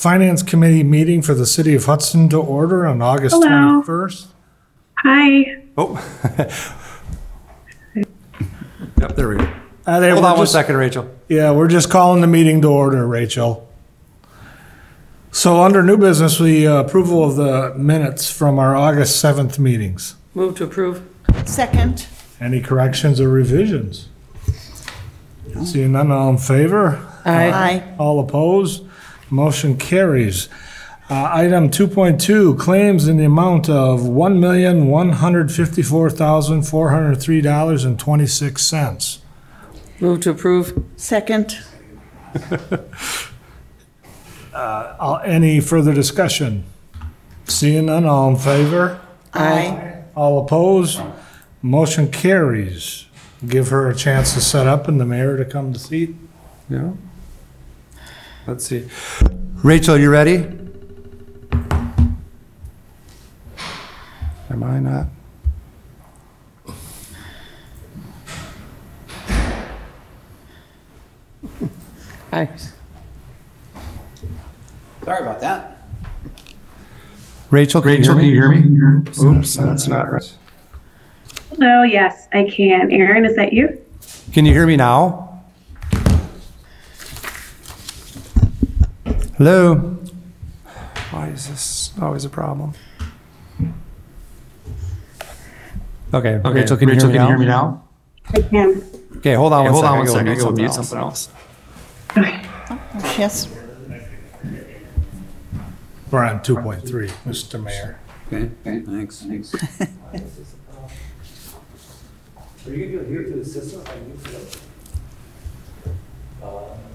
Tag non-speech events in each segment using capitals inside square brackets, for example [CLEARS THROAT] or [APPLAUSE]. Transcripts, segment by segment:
Finance Committee meeting for the city of Hudson to order on August Hello. 21st. Hi. Oh. [LAUGHS] Yep, there we go. Uh, they Hold were on one just- second, Rachel. Yeah, we're just calling the meeting to order, Rachel. So under new business, we uh, approval of the minutes from our August 7th meetings. Move to approve. Second. Any corrections or revisions? Seeing none, all in favor? Aye. Aye. All opposed? Motion carries. Uh, Item 2.2, claims in the amount of $1,154,403.26. Move to approve. Second. [LAUGHS] Uh, Any further discussion? Seeing none, all in favor? Aye. All opposed? Motion carries. Give her a chance to set up and the mayor to come to seat. Yeah. Let's see. Rachel, you ready? Am I not? Aye. Sorry about that. Rachel, can Rachel, can you you hear me? hear me? Oops, that's not right. Hello. Yes, I can. Aaron, is that you? Can you hear me now? Hello? Why is this always a problem? Okay, Okay, Rachel, can you hear me now? now? I can. Okay, hold on Okay, one hold second. on one I second. I gotta go mute mute something something else. Okay. Yes. We're on 2.3, Mr. Mayor. Okay, thanks. Sorry.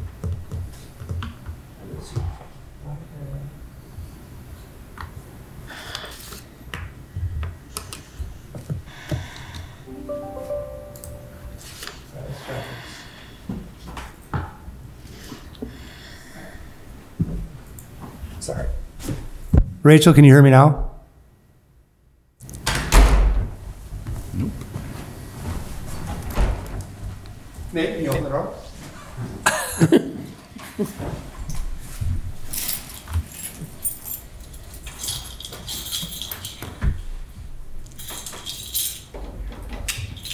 Rachel, can you hear me now? Nate, can you open the door?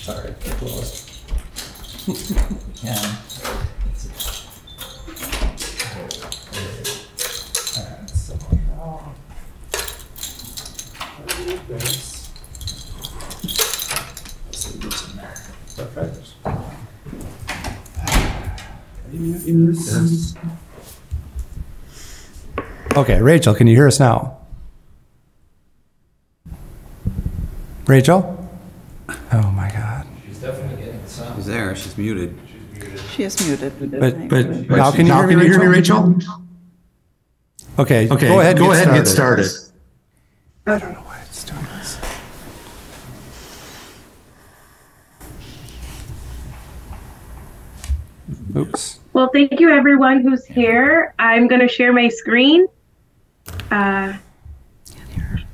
Sorry, it closed. Alright, so now. remove this. See what's in there. Perfect. Okay, Rachel, can you hear us now? Rachel? Oh my God. She's definitely getting some. She's there, she's muted. She is muted. But, but Right. now can you Now, hear me, can you hear me, Rachel? Rachel? Okay, Okay, go ahead, go ahead and get started. started. I don't know why it's doing this. Oops. Well, thank you everyone who's here. I'm going to share my screen. Uh,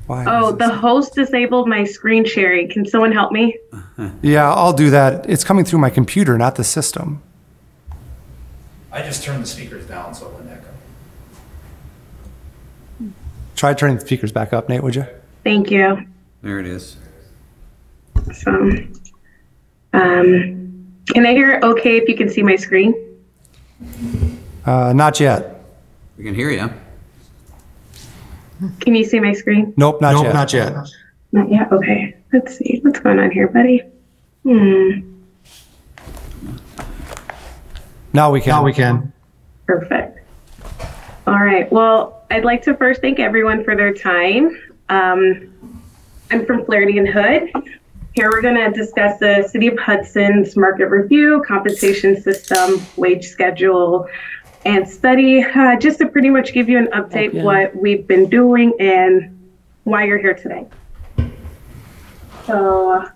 Why oh, the this- host disabled my screen sharing. Can someone help me? Yeah, I'll do that. It's coming through my computer, not the system. I just turned the speakers down so it wouldn't echo. Try turning the speakers back up, Nate, would you? Thank you. There it is. So, um, can I hear okay if you can see my screen? Uh, not yet. We can hear you. Can you see my screen? Nope, not Nope, yet. not yet. Not yet. Okay. Let's see. What's going on here, buddy? Hmm. Now we can. Now we can. Perfect. All right. Well, I'd like to first thank everyone for their time. Um, I'm from Flaherty and Hood. Here we're going to discuss the City of Hudson's market review, compensation system, wage schedule, and study, uh, just to pretty much give you an update Okay. what we've been doing and why you're here today. So, uh,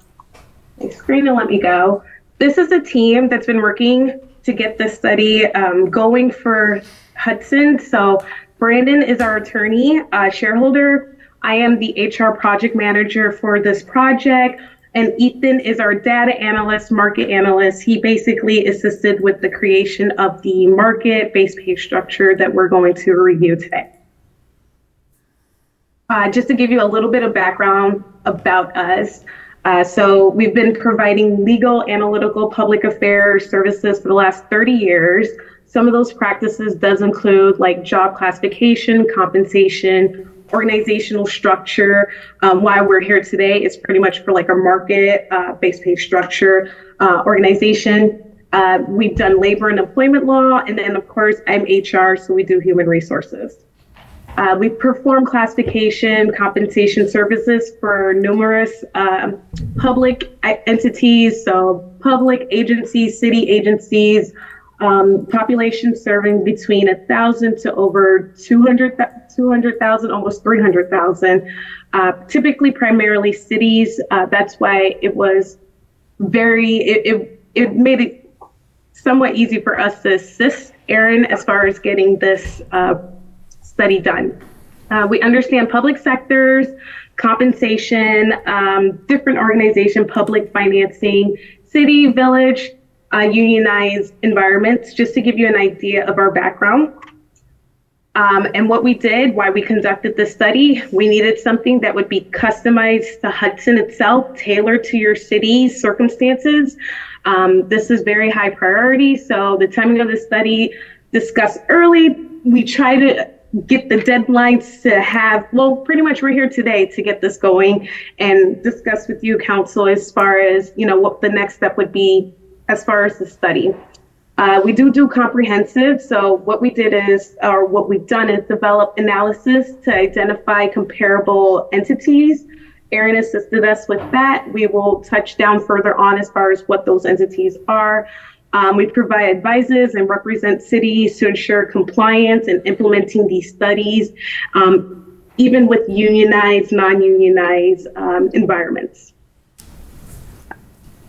my screen and let me go. This is a team that's been working to get this study um, going for Hudson. So Brandon is our attorney, uh, shareholder. I am the HR project manager for this project. And Ethan is our data analyst, market analyst. He basically assisted with the creation of the market base page structure that we're going to review today. Uh, just to give you a little bit of background about us. Uh, so we've been providing legal, analytical, public affairs services for the last 30 years. Some of those practices does include like job classification, compensation, organizational structure. Um, why we're here today is pretty much for like a market uh, based pay structure uh, organization. Uh, we've done labor and employment law, and then of course I'm HR, so we do human resources. Uh, we perform classification compensation services for numerous um, public entities, so public agencies, city agencies, um, population serving between 1,000 to over 200,000, 200, almost 300,000. Uh, typically, primarily cities. Uh, that's why it was very, it, it, it made it somewhat easy for us to assist Aaron as far as getting this uh, study done. Uh, we understand public sectors, compensation, um, different organization, public financing, city, village, uh, unionized environments, just to give you an idea of our background. Um, and what we did, why we conducted the study, we needed something that would be customized to Hudson itself, tailored to your city's circumstances. Um, this is very high priority. So the timing of the study discussed early. We try to get the deadlines to have, well, pretty much we're here today to get this going and discuss with you, council, as far as, you know, what the next step would be as far as the study. Uh, we do do comprehensive. So what we did is, or what we've done is develop analysis to identify comparable entities. Aaron assisted us with that. We will touch down further on as far as what those entities are. Um, we provide advices and represent cities to ensure compliance and implementing these studies, um, even with unionized, non-unionized um, environments.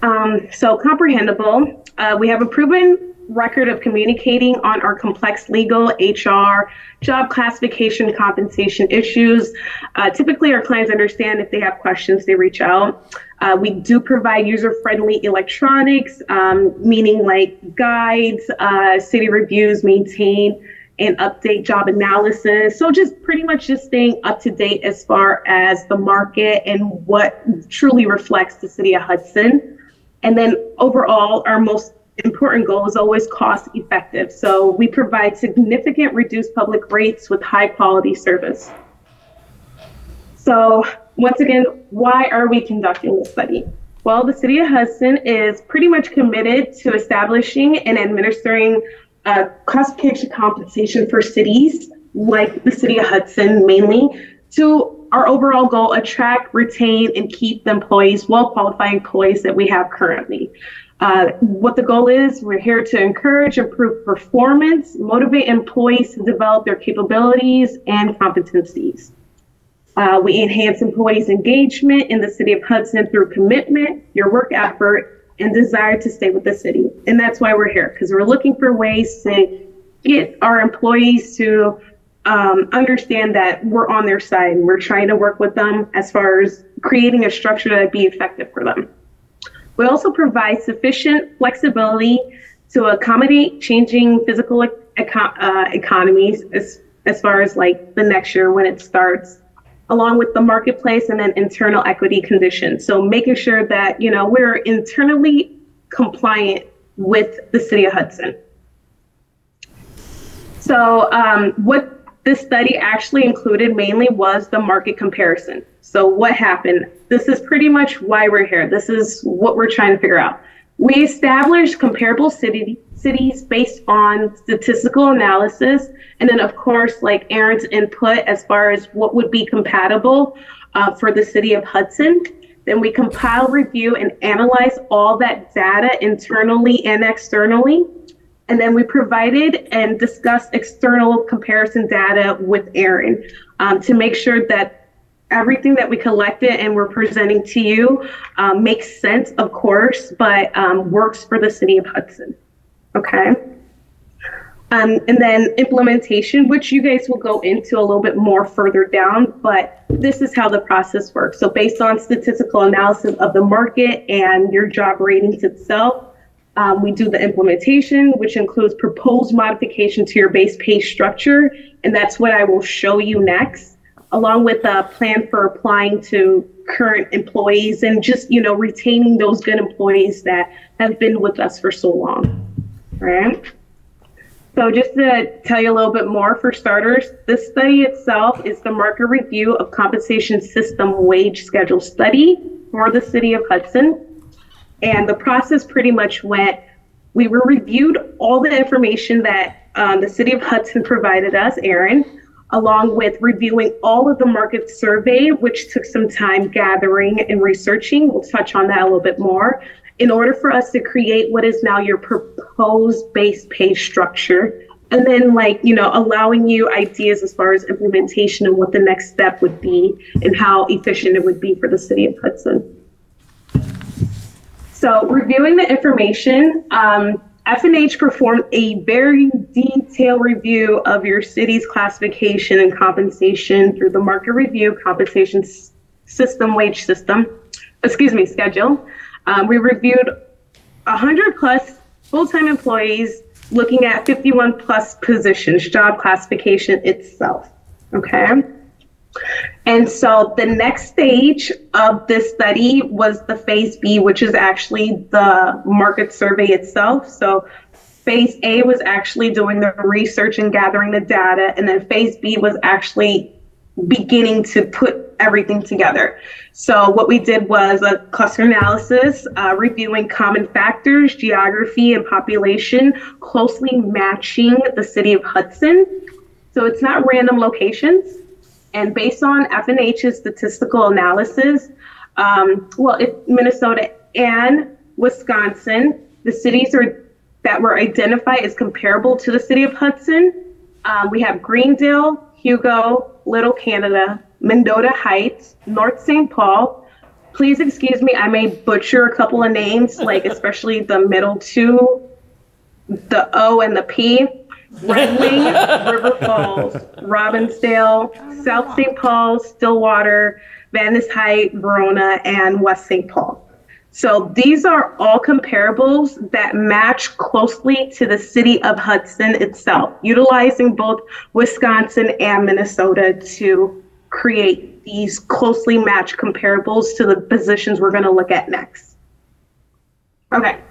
Um, so comprehensible, uh, we have a proven record of communicating on our complex legal, HR, job classification, compensation issues. Uh, typically, our clients understand if they have questions, they reach out. Uh, we do provide user-friendly electronics, um, meaning like guides, uh, city reviews, maintain and update job analysis. So just pretty much just staying up to date as far as the market and what truly reflects the city of Hudson. And then overall, our most important goal is always cost effective. So we provide significant reduced public rates with high quality service. So once again, why are we conducting this study? Well, the city of Hudson is pretty much committed to establishing and administering uh, classification compensation for cities like the city of Hudson mainly to our overall goal, attract, retain, and keep the employees, well qualified employees that we have currently. Uh, what the goal is, we're here to encourage, improve performance, motivate employees to develop their capabilities and competencies. Uh, we enhance employees' engagement in the city of Hudson through commitment, your work effort, and desire to stay with the city. And that's why we're here, because we're looking for ways to get our employees to um, understand that we're on their side and we're trying to work with them as far as creating a structure that would be effective for them. We also provide sufficient flexibility to accommodate changing physical eco uh, economies as, as far as like the next year when it starts, along with the marketplace and then internal equity conditions. So making sure that, you know, we're internally compliant with the city of Hudson. So um, what this study actually included mainly was the market comparison. So what happened? This is pretty much why we're here. This is what we're trying to figure out. We established comparable city, cities based on statistical analysis, and then of course, like Aaron's input as far as what would be compatible uh, for the city of Hudson. Then we compile, review, and analyze all that data internally and externally. And then we provided and discussed external comparison data with Aaron um, to make sure that everything that we collected and we're presenting to you um, makes sense, of course, but um, works for the city of Hudson. Okay. Um, and then implementation, which you guys will go into a little bit more further down, but this is how the process works. So based on statistical analysis of the market and your job ratings itself, um, we do the implementation, which includes proposed modification to your base pay structure, and that's what I will show you next, along with a plan for applying to current employees and just, you know, retaining those good employees that have been with us for so long. Right? So just to tell you a little bit more for starters, this study itself is the market review of compensation system wage schedule study for the city of Hudson. And the process pretty much went, we were reviewed all the information that um, the city of Hudson provided us, Aaron, along with reviewing all of the market survey, which took some time gathering and researching. We'll touch on that a little bit more in order for us to create what is now your proposed base pay structure and then like you know allowing you ideas as far as implementation and what the next step would be and how efficient it would be for the city of hudson so reviewing the information um, fnh performed a very detailed review of your city's classification and compensation through the market review compensation system wage system excuse me schedule um, we reviewed 100 plus full-time employees looking at 51 plus positions, job classification itself. Okay. And so the next stage of this study was the phase B, which is actually the market survey itself. So phase A was actually doing the research and gathering the data, and then phase B was actually beginning to put everything together. So what we did was a cluster analysis, uh, reviewing common factors, geography, and population, closely matching the city of Hudson. So it's not random locations. And based on FNH's statistical analysis, um, well, if Minnesota and Wisconsin, the cities are that were identified as comparable to the city of Hudson. Um, we have Greendale, Hugo, Little Canada, Mendota Heights, North St. Paul. Please excuse me, I may butcher a couple of names, like especially the middle two, the O and the P. Red Wing, River Falls, Robbinsdale, South St. Paul, Stillwater, Vadnais Heights, Verona, and West St. Paul. So these are all comparables that match closely to the city of Hudson itself, utilizing both Wisconsin and Minnesota to create these closely matched comparables to the positions we're going to look at next. Okay.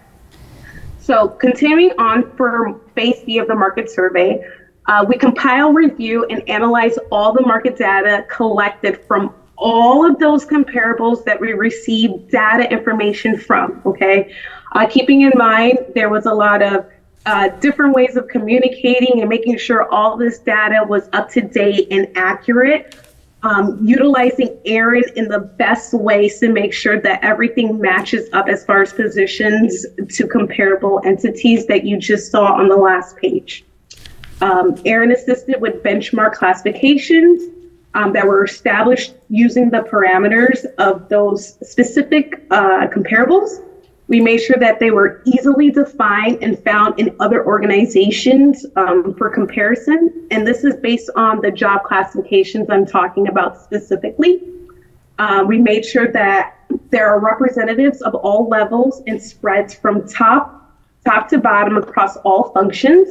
So continuing on for phase B of the market survey, uh, we compile, review, and analyze all the market data collected from all of those comparables that we received data information from. Okay, uh, keeping in mind there was a lot of uh, different ways of communicating and making sure all this data was up to date and accurate. Um, utilizing Aaron in the best ways to make sure that everything matches up as far as positions to comparable entities that you just saw on the last page. Um, Aaron assisted with benchmark classifications um, that were established using the parameters of those specific uh, comparables. We made sure that they were easily defined and found in other organizations um, for comparison. And this is based on the job classifications I'm talking about specifically. Uh, we made sure that there are representatives of all levels and spreads from top, top to bottom across all functions.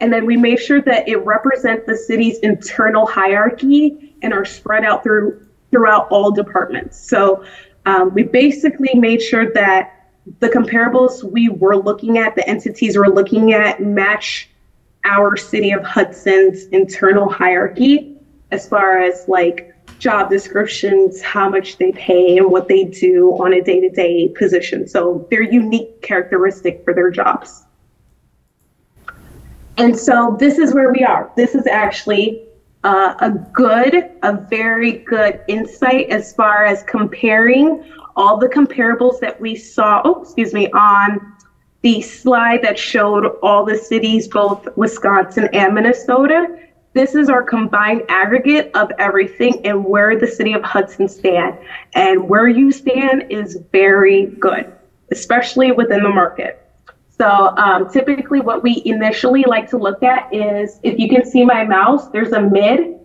And then we made sure that it represents the city's internal hierarchy and are spread out through throughout all departments. So um, we basically made sure that the comparables we were looking at, the entities we're looking at, match our city of Hudson's internal hierarchy as far as like job descriptions, how much they pay, and what they do on a day to day position. So they're unique characteristic for their jobs. And so this is where we are. This is actually uh, a good, a very good insight as far as comparing all the comparables that we saw, oh, excuse me, on the slide that showed all the cities, both Wisconsin and Minnesota. This is our combined aggregate of everything and where the city of Hudson stand. And where you stand is very good, especially within the market. So um, typically, what we initially like to look at is if you can see my mouse, there's a mid,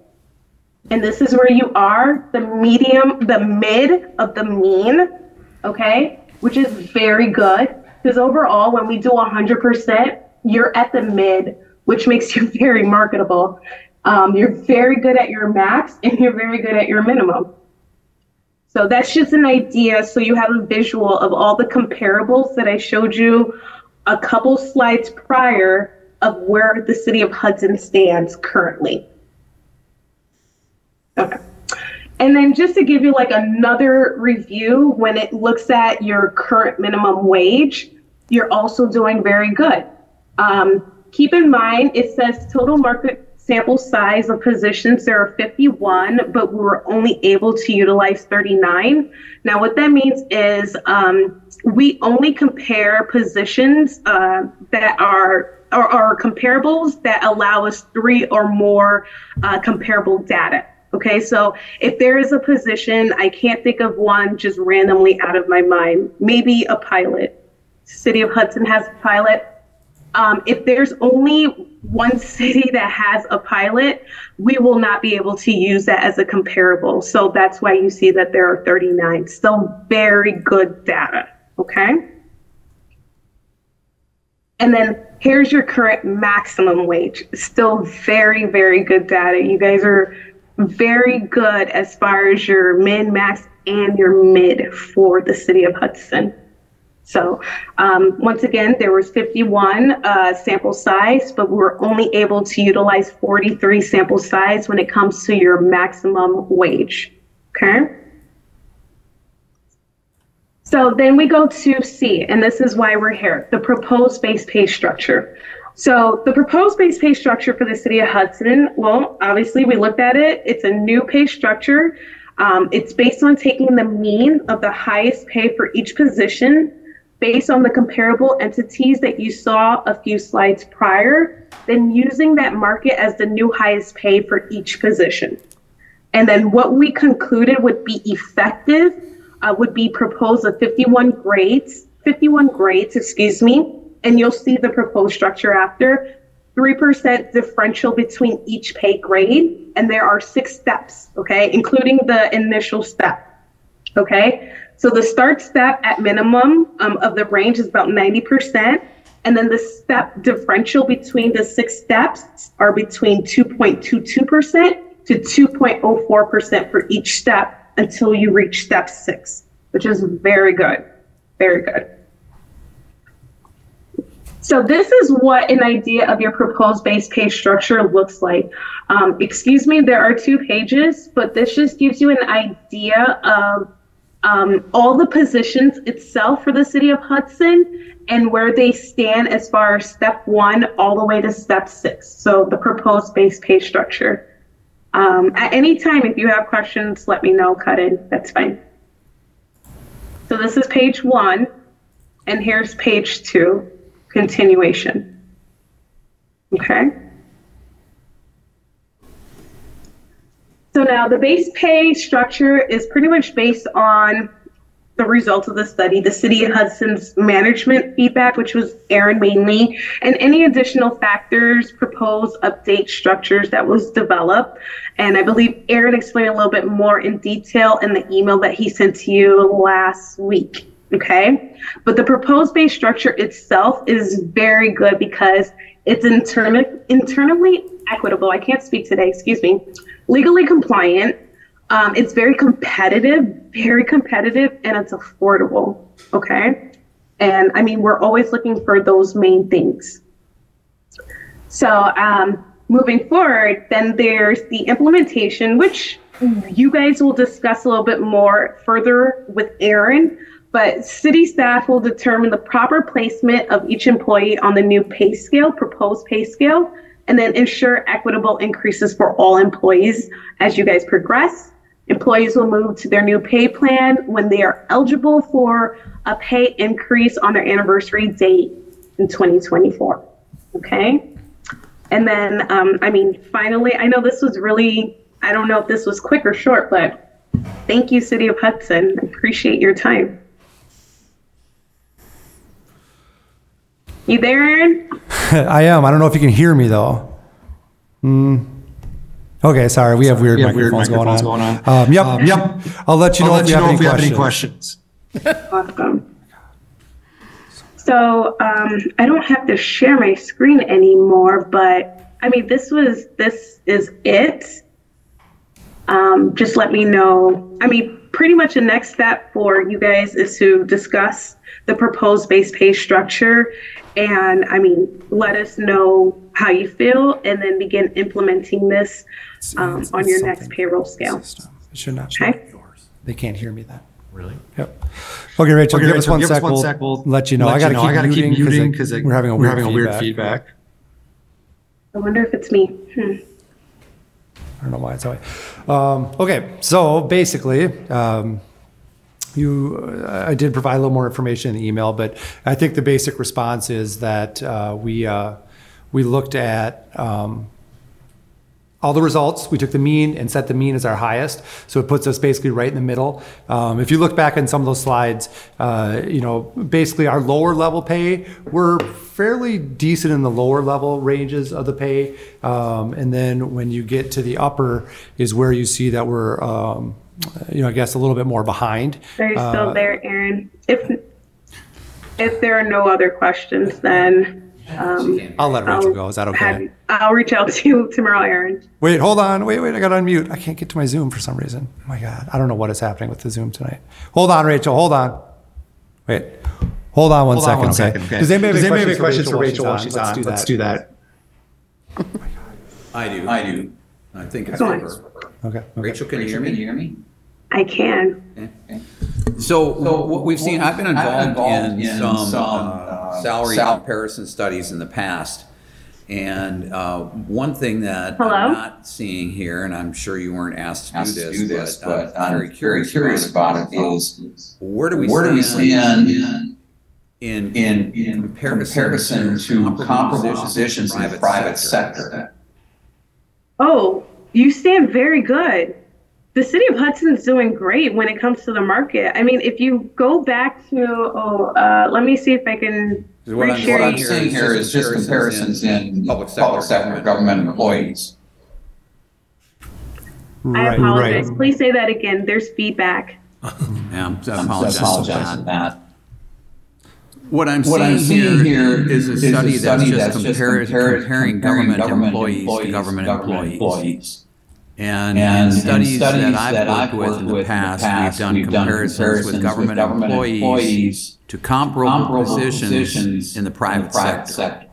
and this is where you are, the medium, the mid of the mean, okay, which is very good because overall, when we do 100%, you're at the mid, which makes [LAUGHS] you very marketable. Um, you're very good at your max and you're very good at your minimum. So that's just an idea so you have a visual of all the comparables that I showed you a couple slides prior of where the city of Hudson stands currently. Okay. And then just to give you like another review, when it looks at your current minimum wage, you're also doing very good. Um, keep in mind, it says total market sample size of positions, there are 51, but we were only able to utilize 39. Now, what that means is um, we only compare positions uh, that are or, or comparables that allow us three or more uh, comparable data. Okay, so if there is a position, I can't think of one just randomly out of my mind. Maybe a pilot. City of Hudson has a pilot. Um, if there's only one city [LAUGHS] that has a pilot, we will not be able to use that as a comparable. So that's why you see that there are 39. Still very good data. Okay. And then here's your current maximum wage. Still very, very good data. You guys are very good as far as your min, max, and your mid for the city of Hudson. So um, once again, there was 51 uh, sample size, but we were only able to utilize 43 sample size when it comes to your maximum wage. Okay. So then we go to C, and this is why we're here, the proposed base pay structure. So the proposed base pay structure for the city of Hudson, well, obviously we looked at it. It's a new pay structure. Um, it's based on taking the mean of the highest pay for each position based on the comparable entities that you saw a few slides prior, then using that market as the new highest pay for each position. And then what we concluded would be effective uh, would be proposed of 51 grades, 51 grades, excuse me, and you'll see the proposed structure after. 3% differential between each pay grade, and there are six steps, okay, including the initial step, okay? So the start step at minimum um, of the range is about 90%. And then the step differential between the six steps are between 2.22% to 2.04% for each step until you reach step six, which is very good. Very good. So this is what an idea of your proposed base pay structure looks like. Um, excuse me, there are two pages, but this just gives you an idea of um, all the positions itself for the city of Hudson and where they stand as far as step one all the way to step six. So the proposed base pay structure. Um, at any time, if you have questions, let me know, cut in, that's fine. So this is page one, and here's page two, continuation. Okay. So now the base pay structure is pretty much based on the results of the study, the city of Hudson's management feedback, which was Aaron mainly, and any additional factors, proposed update structures that was developed. And I believe Aaron explained a little bit more in detail in the email that he sent to you last week. Okay. But the proposed base structure itself is very good because it's intern- internally equitable. I can't speak today, excuse me. Legally compliant. Um, it's very competitive, very competitive, and it's affordable. Okay. And I mean, we're always looking for those main things. So, um, moving forward, then there's the implementation, which you guys will discuss a little bit more further with Aaron. But city staff will determine the proper placement of each employee on the new pay scale, proposed pay scale, and then ensure equitable increases for all employees as you guys progress. Employees will move to their new pay plan when they are eligible for a pay increase on their anniversary date in 2024. Okay. And then, um, I mean, finally, I know this was really, I don't know if this was quick or short, but thank you, City of Hudson. Appreciate your time. You there, Aaron? [LAUGHS] I am. I don't know if you can hear me though. Hmm. Okay, sorry. We have weird, microphones, going on. Um, yep, yep. I'll let you know, if, you have any questions. Awesome. So um, I don't have to share my screen anymore, but I mean, this was this is it. Um, just let me know. I mean, pretty much the next step for you guys is to discuss the proposed base pay structure, and I mean, let us know how you feel, and then begin implementing this um, It's- on it's your something next payroll scale. system. It should not. Okay. Yours. They can't hear me then. Really? Yep. Okay, Rachel, give us one sec. We'll let you know. I gotta keep muting because we're having a weird feedback. I wonder if it's me. Hmm. I don't know why it's that way. Um, okay, so basically, um, you, I did provide a little more information in the email, but I think the basic response is that uh, we uh, we looked at um, all the results. We took the mean and set the mean as our highest, so it puts us basically right in the middle. Um, if you look back in some of those slides, uh, you know, basically our lower level pay, we're fairly decent in the lower level ranges of the pay, um, and then when you get to the upper, is where you see that we're, um, you know, I guess a little bit more behind. Are you Uh, still there, Aaron? If if there are no other questions, then um, I'll let Rachel go. Is that have- okay? I'll reach out to you [LAUGHS] tomorrow, Aaron. Wait, hold on. Wait, wait. I got to unmute. I can't get to my Zoom for some reason. Oh my God. I don't know what is happening with the Zoom tonight. Hold on, Rachel. Hold on. Wait. Hold on one second. okay? Does anybody have any questions for Rachel while she's on? Let's do that. I do. I do. I think it's Go over. Okay. okay. Rachel, can you hear me? hear me? I can. So what we've seen, I've been I've been involved involved in in some some, uh, uh, salary sal- comparison studies in the past. And uh, one thing that Hello? I'm not seeing here, and I'm sure you weren't asked to do Asked to do this, this, but but I'm very curious about about is, where do we where do we stand stand in, in, in comparison to comparable positions positions in the private sector? Oh, you stand very good. The city of Hudson's doing great when it comes to the market. I mean, if you go back to, oh, uh, let me see if I can What I'm- reshare what I'm What seeing here is just comparisons in public public sector sector government employees. I apologize. right. Please say that again. There's feedback. [LAUGHS] Yeah, I'm- I I apologize for apologize for that. that. What I'm What I'm seeing seeing here here is a is study a that's study just that's just compar- compared- comparing government employees to government employees. And And in studies that I've worked with in the past, we've done comparisons with government employees to comparable positions in the private sector.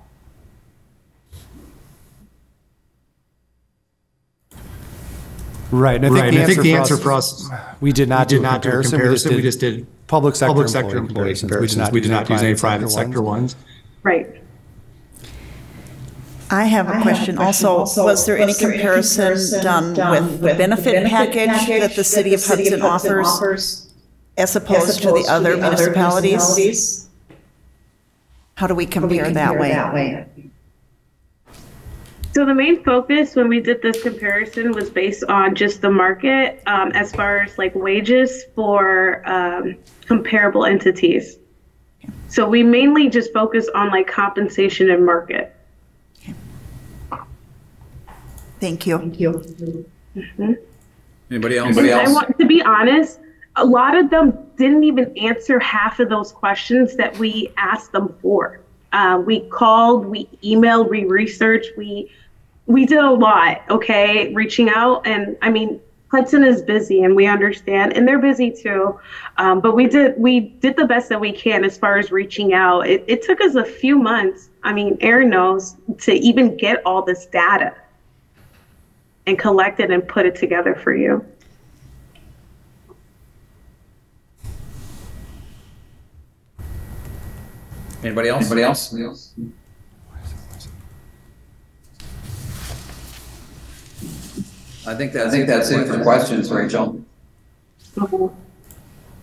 Right. And I think, Right, the, and I think answer the for answer us, for us, we did not we do did a not do a comparison. comparison, we just did public sector, public sector employee employee comparisons. comparisons. We did not use any private sector ones. ones. Right. I have a question also. Was there any comparison done with the benefit package that the city of Hudson offers as opposed to the other municipalities? How do we compare that way? So the main focus when we did this comparison was based on just the market um, as far as like wages for um, comparable entities. So we mainly just focus on like compensation and market. Thank you. Thank you. Anybody else? And I want to be honest, a lot of them didn't even answer half of those questions that we asked them for. Uh, we called, we emailed, we researched, we we did a lot. Okay, reaching out, and I mean Hudson is busy, and we understand, and they're busy too. Um, but we did we did the best that we can as far as reaching out. It, it took us a few months. I mean, Aaron knows to even get all this data and collect it and put it together for you. Anybody else? Anybody else? Anybody else? I think I think that's it for questions, Rachel.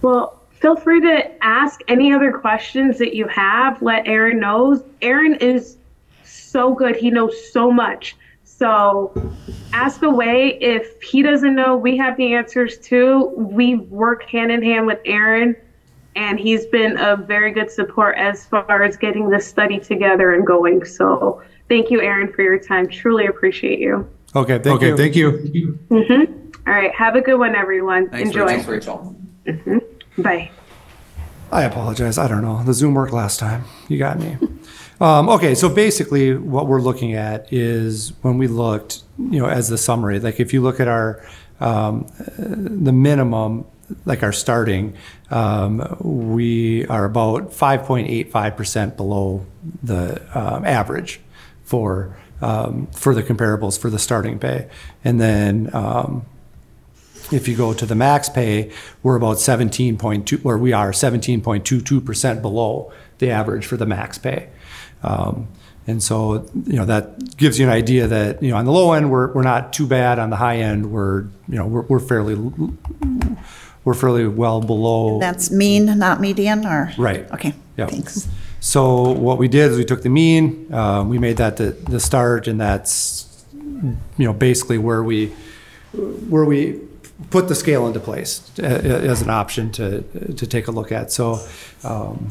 Well, feel free to ask any other questions that you have. Let Aaron know. Aaron is so good. He knows so much. So ask away. If he doesn't know, we have the answers too. We work hand in hand with Aaron and he's been a very good support as far as getting this study together and going. So thank you, Aaron, for your time. Truly appreciate you. Okay, thank Okay, you. thank you. Mhm. All right, have a good one, everyone. Thanks, Enjoy. Thanks, Rachel. Mhm. Bye. I apologize. I don't know. The Zoom worked last time. You got me. Um, okay, so basically, what we're looking at is when we looked, you know, as the summary. Like if you look at our um, the minimum, like our starting, um, we are about 5.85 percent below the um, average for um, for the comparables for the starting pay, and then. Um, if you go to the max pay, we're about 17.2, or we are 17.22% below the average for the max pay. Um, and so, you know, that gives you an idea that, you know, on the low end, we're, we're not too bad. On the high end, we're, you know, we're, we're fairly, we're fairly well below. That's mean, not median, or? Right. Okay, Yep. thanks. So what we did is we took the mean, um, we made that the, the start, and that's, you know, basically where we, where we put the scale into place uh, as an option to, to take a look at. So, um,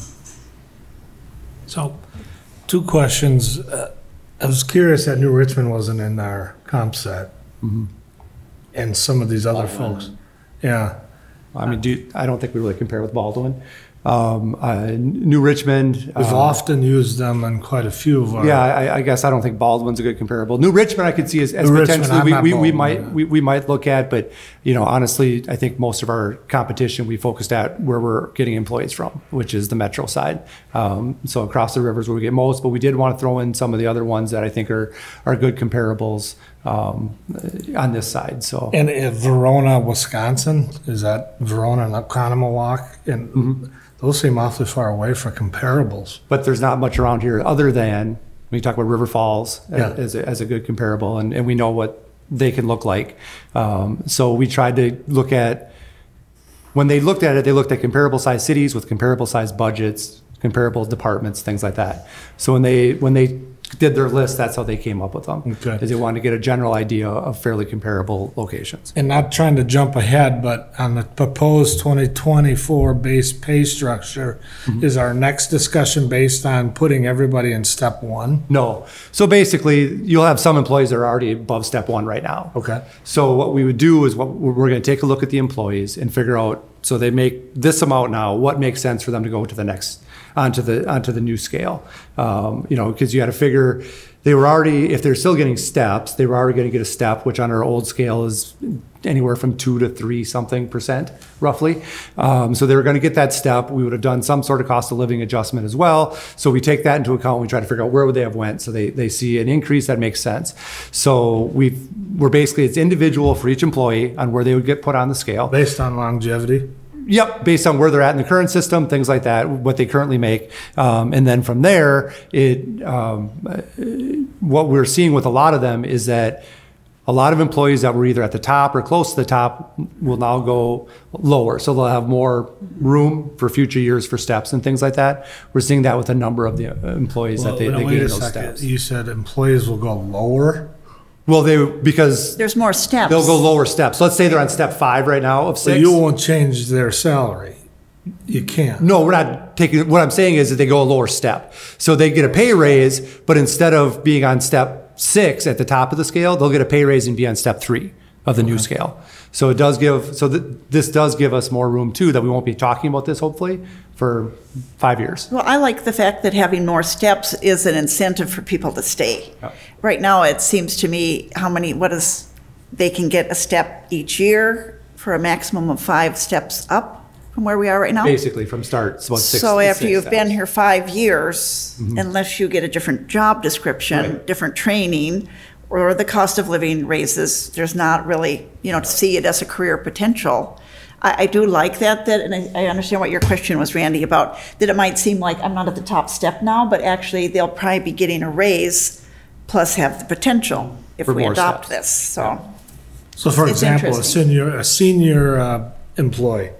So, two questions. Uh, I was curious that New Richmond wasn't in our comp set. And some of these other folks. Yeah. I mean, do, I don't think we really compare with Baldwin. Um, uh, New Richmond. We've uh, often used them in quite a few of our. Yeah, I, I guess I don't think Baldwin's a good comparable. New Richmond, I could see as, as New Richmond, potentially we, we, we might yeah. we, we might look at, but you know, honestly, I think most of our competition we focused at where we're getting employees from, which is the metro side. Um, so across the rivers where we get most, but we did want to throw in some of the other ones that I think are are good comparables um, on this side. So And Verona, Wisconsin, is that Verona and Oconomowoc? And Mm-hmm. those seem awfully far away for comparables. but there's not much around here other than you talk about River Falls Yeah. as, a, as a good comparable, and, and we know what they can look like. Um, so we tried to look at when they looked at it, they looked at comparable size cities with comparable size budgets, comparable departments, things like that. So when they when they did their list, that's how they came up with them. Okay. Is they wanted to get a general idea of fairly comparable locations. And not trying to jump ahead, but on the proposed 2024 base pay structure, Mm-hmm. is our next discussion based on putting everybody in step one? No. So basically, you'll have some employees that are already above step one right now. Okay. So what we would do is what we're going to take a look at the employees and figure out, so they make this amount now, what makes sense for them to go to the next, onto the, onto the new scale. Um, you know, because you got to figure, they were already, if they're still getting steps, they were already going to get a step, which on our old scale is anywhere from two to three something percent roughly. Um, so they were going to get that step. We would have done some sort of cost of living adjustment as well. So we take that into account. We try to figure out where would they have went. So they, they see an increase that makes sense. So we've, we're basically, it's individual for each employee on where they would get put on the scale. Based on longevity? Yep, based on where they're at in the current system, things like that, what they currently make, um, and then from there, it um, uh, what we're seeing with a lot of them is that a lot of employees that were either at the top or close to the top will now go lower, so they'll have more room for future years for steps and things like that. We're seeing that with a number of the uh, employees Well, that they, they gain a those second. steps. You said employees will go lower? Well, they because There's more steps. they'll go lower steps. Let's say they're on step five right now of So six. you won't change their salary? You can't? No, we're not taking, what I'm saying is that they go a lower step. So they get a pay raise, but instead of being on step six at the top of the scale, they'll get a pay raise and be on step three of the new scale. So it does give, so th- this does give us more room too, that we won't be talking about this hopefully for five years. Well, I like the fact that having more steps is an incentive for people to stay. Yeah. Right now, it seems to me, how many, what is, they can get a step each year for a maximum of five steps up from where we are right now? Basically from start, it's about six. So after six you've been here five years, mm-hmm. unless you get a different job description, Right. different training, or the cost of living raises, there's not really, you know, to see it as a career potential. I, I do like that, that, and I, I understand what your question was, Randy, about, that it might seem like I'm not at the top step now, but actually they'll probably be getting a raise plus have the potential if For we adopt steps. this, so. So for It's example, a senior, a senior uh, employee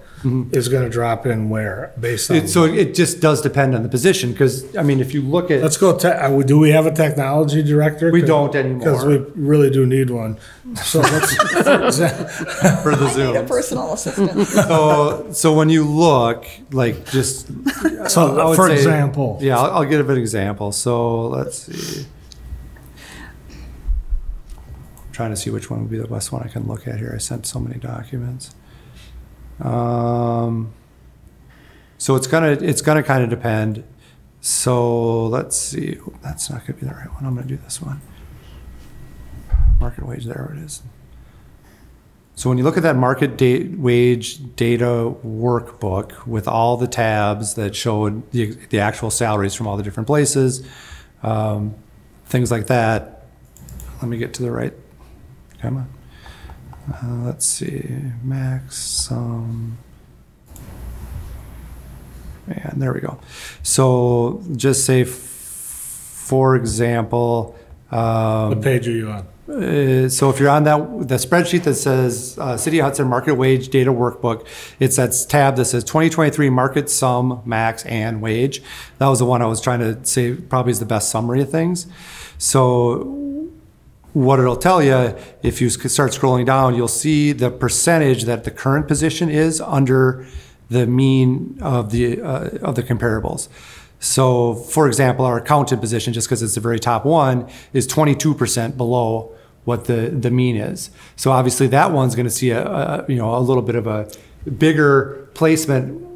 is gonna drop in where, based on? It, so it just does depend on the position, because, I mean, if you look at. Let's go, te- uh, do we have a technology director? We don't anymore. Because we really do need one. So let's, [LAUGHS] for the Need a personal assistant. So, so when you look, like, just. [LAUGHS] I so would for say- example. Yeah, I'll, I'll give an example. So let's see. Trying to see which one would be the best one I can look at here. I sent so many documents. Um, so it's gonna, it's gonna kind of depend. So let's see, that's not gonna be the right one. I'm gonna do this one. Market wage, there it is. So when you look at that market da- wage data workbook with all the tabs that showed the, the actual salaries from all the different places, um, things like that. Let me get to the right. Come on. Uh, let's see. Max sum. And there we go. So just say, for example, um, What page are you on? uh, So if you're on that, the spreadsheet that says uh, City of Hudson Market Wage Data Workbook, it's that tab that says 2023 Market Sum, Max, and Wage. That was the one I was trying to say probably is the best summary of things. So what it'll tell you, if you start scrolling down, you'll see the percentage that the current position is under the mean of the, uh, of the comparables. So, for example, our accountant position, just because it's the very top one, is 22% below what the, the mean is. So obviously that one's going to see a, a, you know, a little bit of a bigger placement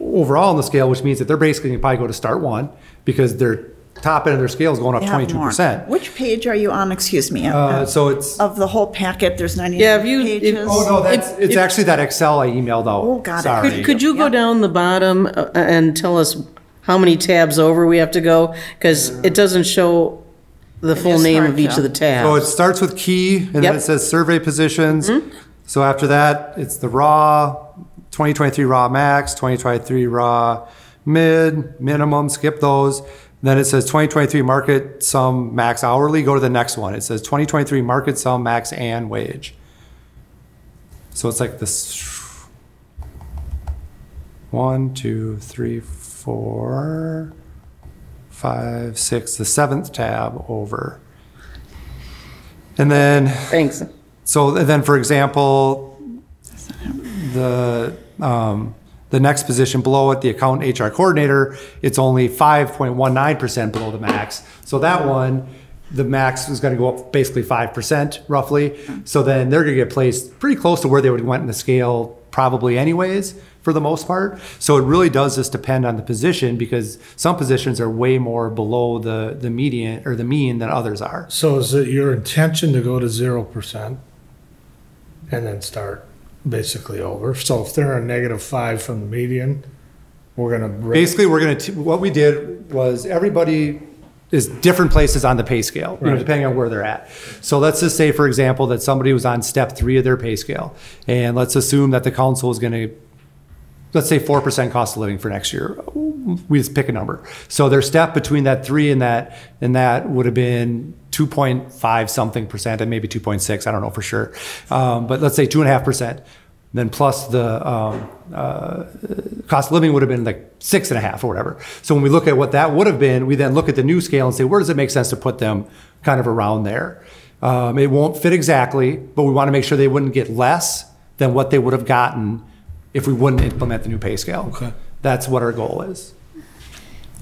overall on the scale, which means that they're basically probably go to start one because their top end of their scale is going up They have more. 22%. Which page are you on, excuse me? Uh, so it's, Of the whole packet, there's Yeah, 99 if you- if- pages. oh no, that's, it's actually that Excel I emailed out. Oh, got it. Sorry. Could, could you go down the bottom uh, and tell us how many tabs over we have to go? Because it doesn't show the full is name hard of each to- of the tabs. So it tabs. starts with key, and then Yep. it says survey positions. So after that, it's the raw, 2023 raw max, 2023 raw mid, minimum, skip those. Then it says 2023 market sum max hourly, go to the next one. It says 2023 market sum max and wage. So it's like this. One, two, three, four, five, six, the seventh tab over. And then Thanks. so then, for example, the, um, the next position below it, the account HR coordinator, it's only five point one nine percent below the max. So that one, the max is gonna go up basically five percent roughly. So then they're gonna get placed pretty close to where they would have went in the scale probably anyways, for the most part. So it really does just depend on the position because some positions are way more below the, the median or the mean than others are. So is it your intention to go to zero percent? And then start basically over? So if they're a negative five from the median, we're gonna. Basically, we're gonna, t- what we did was everybody is different places on the pay scale, you know, Right. depending on where they're at. So let's just say, for example, that somebody was on step three of their pay scale. And let's assume that the council is gonna, let's say four percent cost of living for next year. We just pick a number. So their step between that three and that, and that would have been two point five something percent and maybe two point six, I don't know for sure. Um, but let's say two and a half percent. Then plus the, um, uh, cost of living would have been like six and a half or whatever. So when we look at what that would have been, we then look at the new scale and say, where does it make sense to put them kind of around there? Um, it won't fit exactly, but we want to make sure they wouldn't get less than what they would have gotten if we wouldn't implement the new pay scale. Okay. That's what our goal is.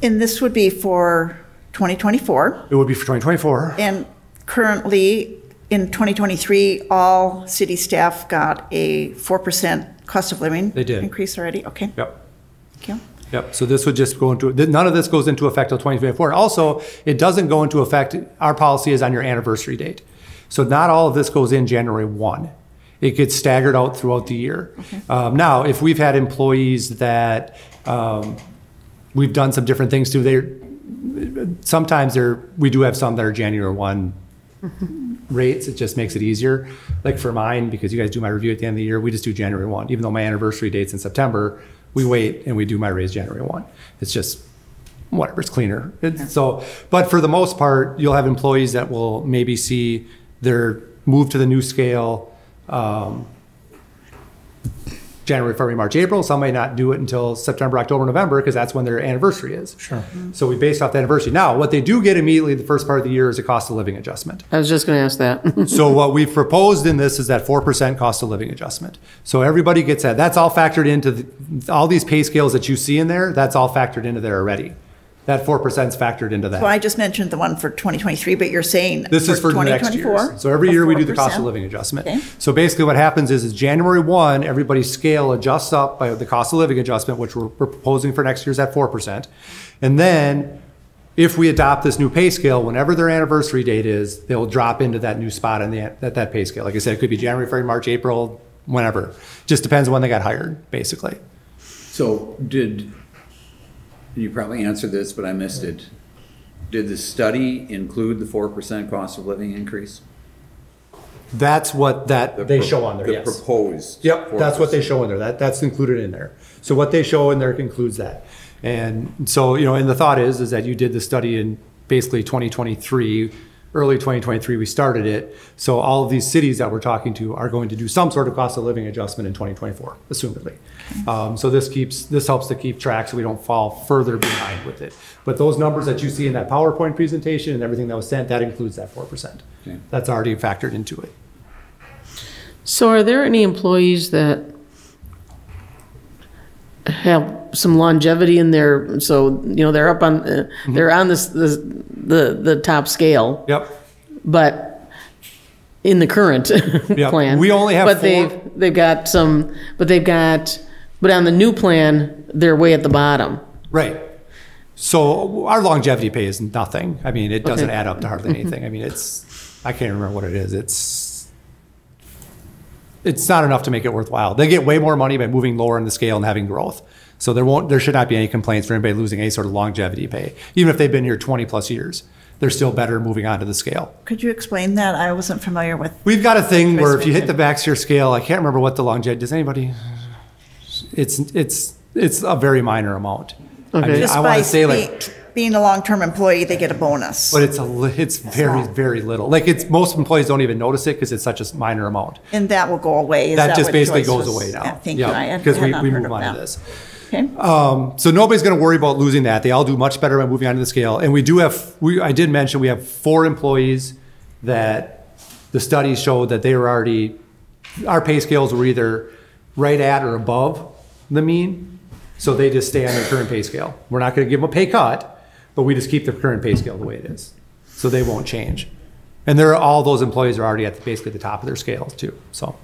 And this would be for 2024. It would be for 2024. And currently, in 2023, all city staff got a 4% cost of living. They did. Increase already, okay, Yep. thank you. Yep, so this would just go into, th- none of this goes into effect till 2024. Also, it doesn't go into effect, our policy is on your anniversary date. So not all of this goes in January 1. It gets staggered out throughout the year. Um, Now, if we've had employees that, um, we've done some different things to, they're, sometimes they're, we do have some that are January 1 rates, it just makes it easier. Like for mine, because you guys do my review at the end of the year, we just do January one, even though my anniversary date's in September, we wait and we do my raise January one. It's just, whatever, it's cleaner. It's so, but for the most part, you'll have employees that will maybe see their move to the new scale, um, January, February, March, April. Some may not do it until September, October, November, because that's when their anniversary is. Sure. So we based off the anniversary. Now, what they do get immediately the first part of the year is a cost of living adjustment. I was just gonna ask that. [LAUGHS] So what we've proposed in this is that four percent cost of living adjustment. So everybody gets that. That's all factored into the, all these pay scales that you see in there. That's all factored into there already. That four percent is factored into that. So I just mentioned the one for 2023, but you're saying This is for the next 2024? years. So every year we do the cost of living adjustment. Okay. So basically what happens is, is January one, everybody's scale adjusts up by the cost of living adjustment, which we're, we're proposing for next year's at four percent. And then if we adopt this new pay scale, whenever their anniversary date is, they'll drop into that new spot on the, that, that pay scale. Like I said, it could be January, February, March, April, whenever. Just depends on when they got hired, basically. So did, you probably answered this, but I missed it. Did the study include the four percent cost of living increase? That's what that The they pro- show on there, The yes. proposed. Yep, that's what they 4%. show in there. That, that's included in there. So what they show in there includes that. And so, you know, and the thought is, is that you did the study in basically 2023, early 2023, we started it. So all of these cities that we're talking to are going to do some sort of cost of living adjustment in 2024, assumedly. Um, so this keeps, this helps to keep track so we don't fall further behind with it. But those numbers that you see in that PowerPoint presentation and everything that was sent, that includes that 4%. Okay. That's already factored into it. So are there any employees that have some longevity in their, so, you know, they're up on, uh, they're on this, this, the, the top scale, Yep. but in the current [LAUGHS] plan? We only have But four- they've, they've got some, but they've got, but on the new plan, they're way at the bottom. Right. So our longevity pay is nothing. I mean, it doesn't Okay. add up to hardly anything. I mean, it's, I can't remember what it is. It's, it's not enough to make it worthwhile. They get way more money by moving lower in the scale and having growth. So there won't, there should not be any complaints for anybody losing any sort of longevity pay. Even if they've been here 20 plus years, they're still better moving on to the scale. Could you explain that? I wasn't familiar with. We've got a thing where if you hit mentioned. the Baxter scale, I can't remember what the longevity, does anybody? It's, it's, it's a very minor amount. I mean, Just I by want to say like be- being a long-term employee, they get a bonus. But it's a, li- it's very, very little. Like it's, most employees don't even notice it because it's such a minor amount. And that will go away. Is That just what basically Joyce goes was- away now. yeah, Thank you. I had Because we, not we heard move of on to that. this. Okay. Um, so nobody's going to worry about losing that. They all do much better by moving on to the scale. And we do have, we, I did mention, we have four employees that the studies showed that they were already, our pay scales were either right at or above the mean. So they just stay on their current pay scale. We're not going to give them a pay cut, but we just keep the current pay scale the way it is. So they won't change. And there are, all those employees are already at the- basically the top of their scales too, so.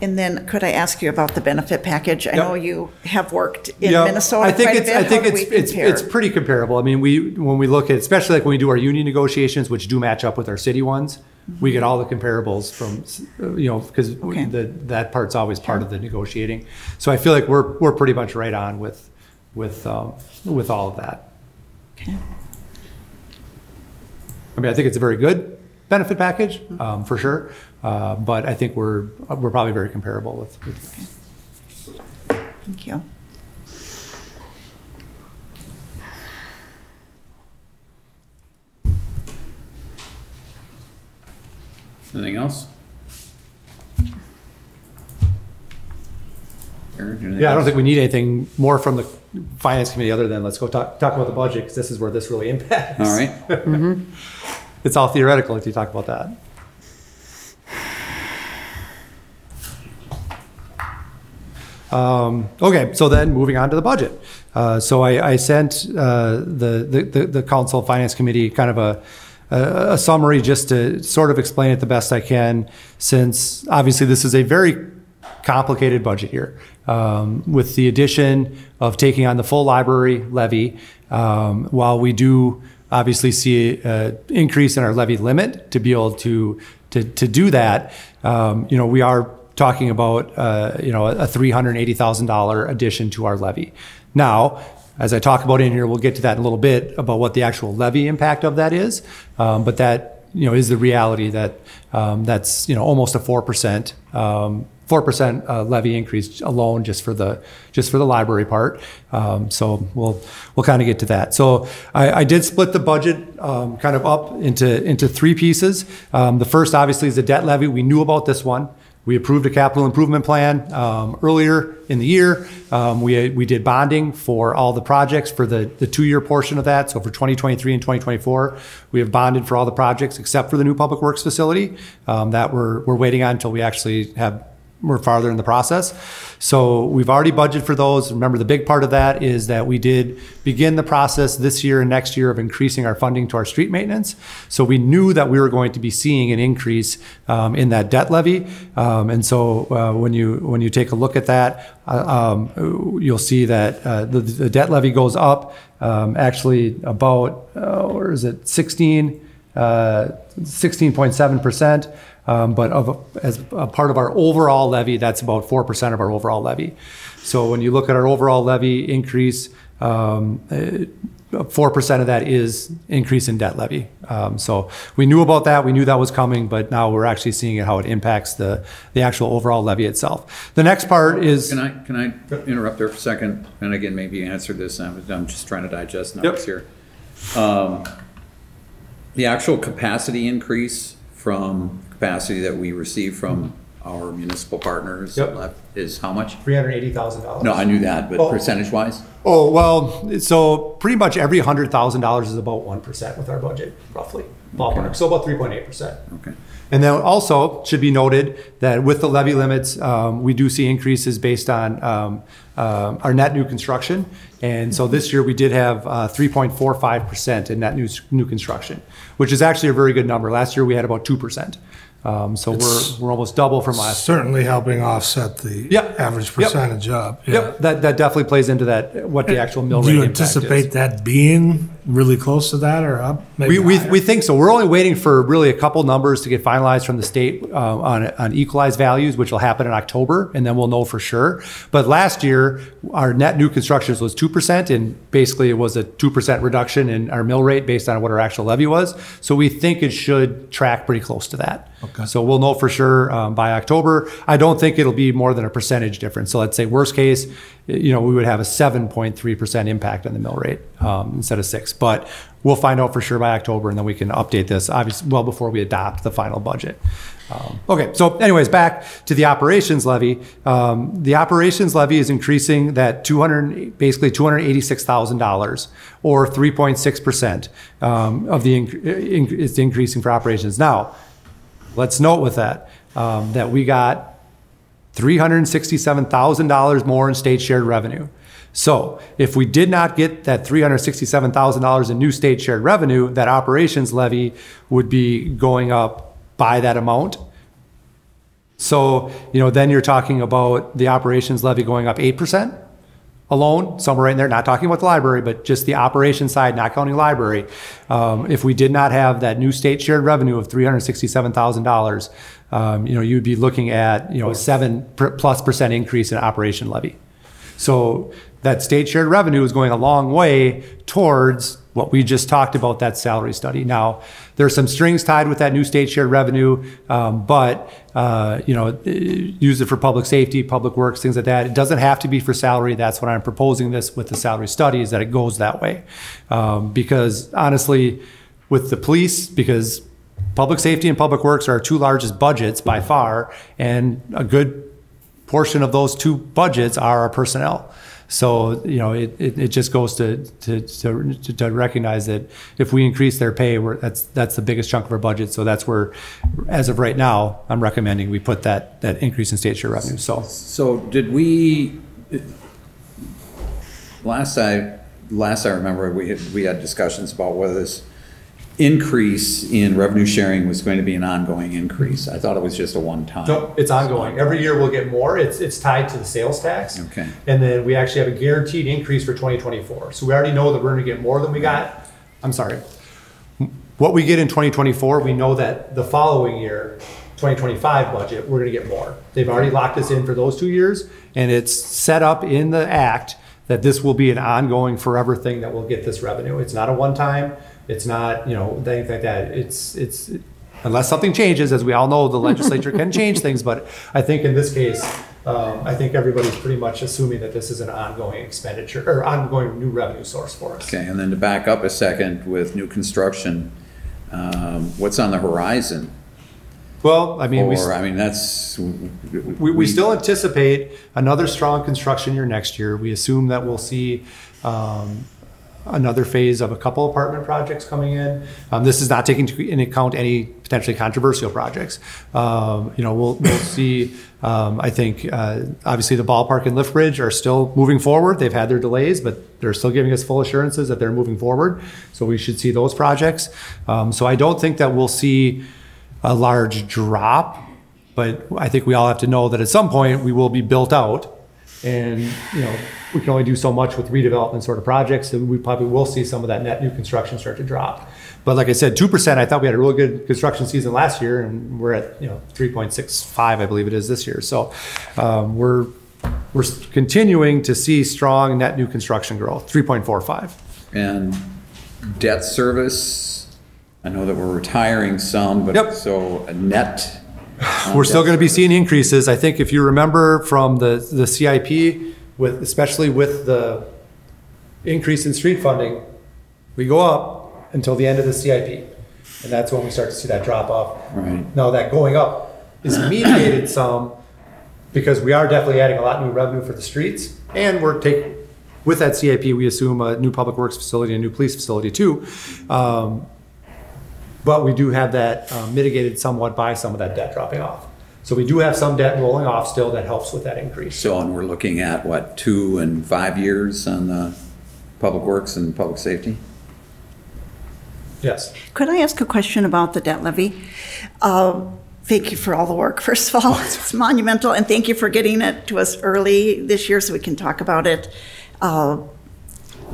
And then could I ask you about the benefit package? I Yep. know you have worked in Yeah, Minnesota I think quite a it's, bit. I think it's, it's, it's pretty comparable. I mean, we, when we look at, especially like when we do our union negotiations, which do match up with our city ones, we get all the comparables from, you know, because Okay. that part's always part of the negotiating. So I feel like we're, we're pretty much right on with, with, um, with all of that. Okay. I mean, I think it's a very good benefit package, um, for sure. Uh, but I think we're, we're probably very comparable with, with Thank you. Anything else? Aaron, anything Yeah, I don't think we need anything more from the finance committee other than let's go talk, talk about the budget, because this is where this really impacts. All right, [LAUGHS] It's all theoretical if you talk about that. Um, okay, so then moving on to the budget. Uh, so I, I sent uh, the, the, the, the council finance committee kind of a, a, a summary just to sort of explain it the best I can, since obviously this is a very complicated budget year. Um, with the addition of taking on the full library levy, um, while we do obviously see an increase in our levy limit to be able to to, to do that, um, you know, we are talking about uh, you know a three hundred eighty thousand dollar addition to our levy. Now, as I talk about in here, we'll get to that in a little bit about what the actual levy impact of that is, um, but that you know is the reality that um, that's you know almost a four percent um, four percent uh, levy increase alone just for the just for the library part. Um, so we'll we'll kind of get to that. So I, I did split the budget um, kind of up into into three pieces. Um, the first obviously is the debt levy. We knew about this one. We approved a capital improvement plan um, earlier in the year. Um, we, we did bonding for all the projects for the, the two-year portion of that. So for 2023 and 2024, we have bonded for all the projects except for the new public works facility um, that we're, we're waiting on until we actually have we're farther in the process. So we've already budgeted for those. Remember, the big part of that is that we did begin the process this year and next year of increasing our funding to our street maintenance. So we knew that we were going to be seeing an increase um, in that debt levy. Um, and so uh, when you when you take a look at that, uh, um, you'll see that uh, the, the debt levy goes up um, actually about, uh, or is it 16? uh, 16.7%. Um, but of, as a part of our overall levy, that's about 4% of our overall levy. So when you look at our overall levy increase, um, uh, 4% of that is increase in debt levy. Um, so we knew about that. We knew that was coming, but now we're actually seeing it, how it impacts the, the actual overall levy itself. The next part is. Can I, can I interrupt there for a second? And again, maybe you answered this, I'm, I'm just trying to digest numbers here. Um, The actual capacity increase from capacity that we receive from our municipal partners Yep. left is how much? $380,000. No, I knew that, but Oh. percentage wise? Oh, well, so pretty much every hundred thousand dollars is about one percent with our budget, roughly, ballpark, so about three point eight percent. Okay. And then also should be noted that with the levy limits, um, we do see increases based on um, um, our net new construction. And so this year we did have uh, 3.45% in net new, new construction, which is actually a very good number. Last year we had about 2%. Um, so we're, we're almost double from last year. Certainly helping offset the Yep. average Yep. percentage up. yeah. Yep, that, that definitely plays into that, what the actual mill Do rate you impact is. anticipate that being really close to that or up? We, we, we think so. We're only waiting for really a couple numbers to get finalized from the state uh, on, on equalized values, which will happen in October, and then we'll know for sure. But last year, our net new constructions was 2%, and basically it was a 2% reduction in our mill rate based on what our actual levy was. So we think it should track pretty close to that. Okay. So we'll know for sure um, by October. I don't think it'll be more than a percentage difference. So let's say worst case, you know, we would have a 7.3% impact on the mill rate um, instead of six. But we'll find out for sure by October, and then we can update this obviously well before we adopt the final budget. Um, okay, so anyways, back to the operations levy. Um, the operations levy is increasing that 200, basically $286,000 or 3.6% um, of the, inc- in- it's increasing for operations. Now, let's note with that, um, that we got $367,000 more in state shared revenue. So if we did not get that $367,000 in new state shared revenue, that operations levy would be going up by that amount. So, you know, then you're talking about the operations levy going up 8% alone, somewhere in there, not talking about the library, but just the operation side, not counting library. Um, if we did not have that new state shared revenue of $367,000, um, you know, you'd be looking at, you know, a seven plus percent increase in operation levy. So that state shared revenue is going a long way towards what we just talked about, that salary study. Now, there's some strings tied with that new state shared revenue, um, but, uh, you know, use it for public safety, public works, things like that. It doesn't have to be for salary. That's what I'm proposing this with the salary study is that it goes that way. Um, because honestly, with the police, because public safety and public works are our two largest budgets by far, and a good portion of those two budgets are our personnel. So, you know, it, it, it just goes to, to, to, to recognize that if we increase their pay, we're, that's, that's the biggest chunk of our budget. So that's where, as of right now, I'm recommending we put that, that increase in state share revenue. So, So did we, last I, last I remember, we had, we had discussions about whether this increase in revenue sharing was going to be an ongoing increase. I thought it was just a one-time. No, it's ongoing. Every year we'll get more. It's, it's tied to the sales tax. Okay. And then we actually have a guaranteed increase for 2024. So we already know that we're going to get more than we got. I'm sorry. What we get in 2024, we know that the following year, 2025 budget, we're going to get more. They've already locked us in for those two years, and it's set up in the act that this will be an ongoing forever thing that will get this revenue. It's not a one-time, it's not, you know, things like that. It's, it's, unless something changes, as we all know, the legislature can [LAUGHS] change things, but I think in this case, um, I think everybody's pretty much assuming that this is an ongoing expenditure, or ongoing new revenue source for us. Okay, and then to back up a second with new construction, um, what's on the horizon? Well, I mean, we. I mean, that's. We, we still anticipate another strong construction year next year. We assume that we'll see um, another phase of a couple apartment projects coming in. Um, This is not taking into account any potentially controversial projects. Um, You know, we'll, we'll see, um, I think, uh, obviously the ballpark and lift bridge are still moving forward. They've had their delays, but they're still giving us full assurances that they're moving forward. So we should see those projects. Um, So I don't think that we'll see a large drop, but I think we all have to know that at some point we will be built out. And, you know, we can only do so much with redevelopment sort of projects, so we probably will see some of that net new construction start to drop. But like I said, two percent, I thought we had a really good construction season last year, and we're at, you know, three point six five, I believe it is this year. So, um, we're, we're continuing to see strong net new construction growth, three point four five. And debt service, I know that we're retiring some, Yep. but so a net. [SIGHS] We're still going to be seeing increases. I think if you remember from the, the CIP, with, especially with the increase in street funding, we go up until the end of the CIP. And that's when we start to see that drop off. Right. Now, that going up is mitigated [CLEARS THROAT] some because we are definitely adding a lot new revenue for the streets. And we're taking, with that CIP, we assume a new public works facility, a new police facility too. Um, but we do have that um, mitigated somewhat by some of that debt dropping off. So we do have some debt rolling off still that helps with that increase. So, and we're looking at what, two and five years on the public works and public safety? Yes. Could I ask a question about the debt levy? Uh, Thank you for all the work, first of all. [LAUGHS] It's monumental, and thank you for getting it to us early this year so we can talk about it uh,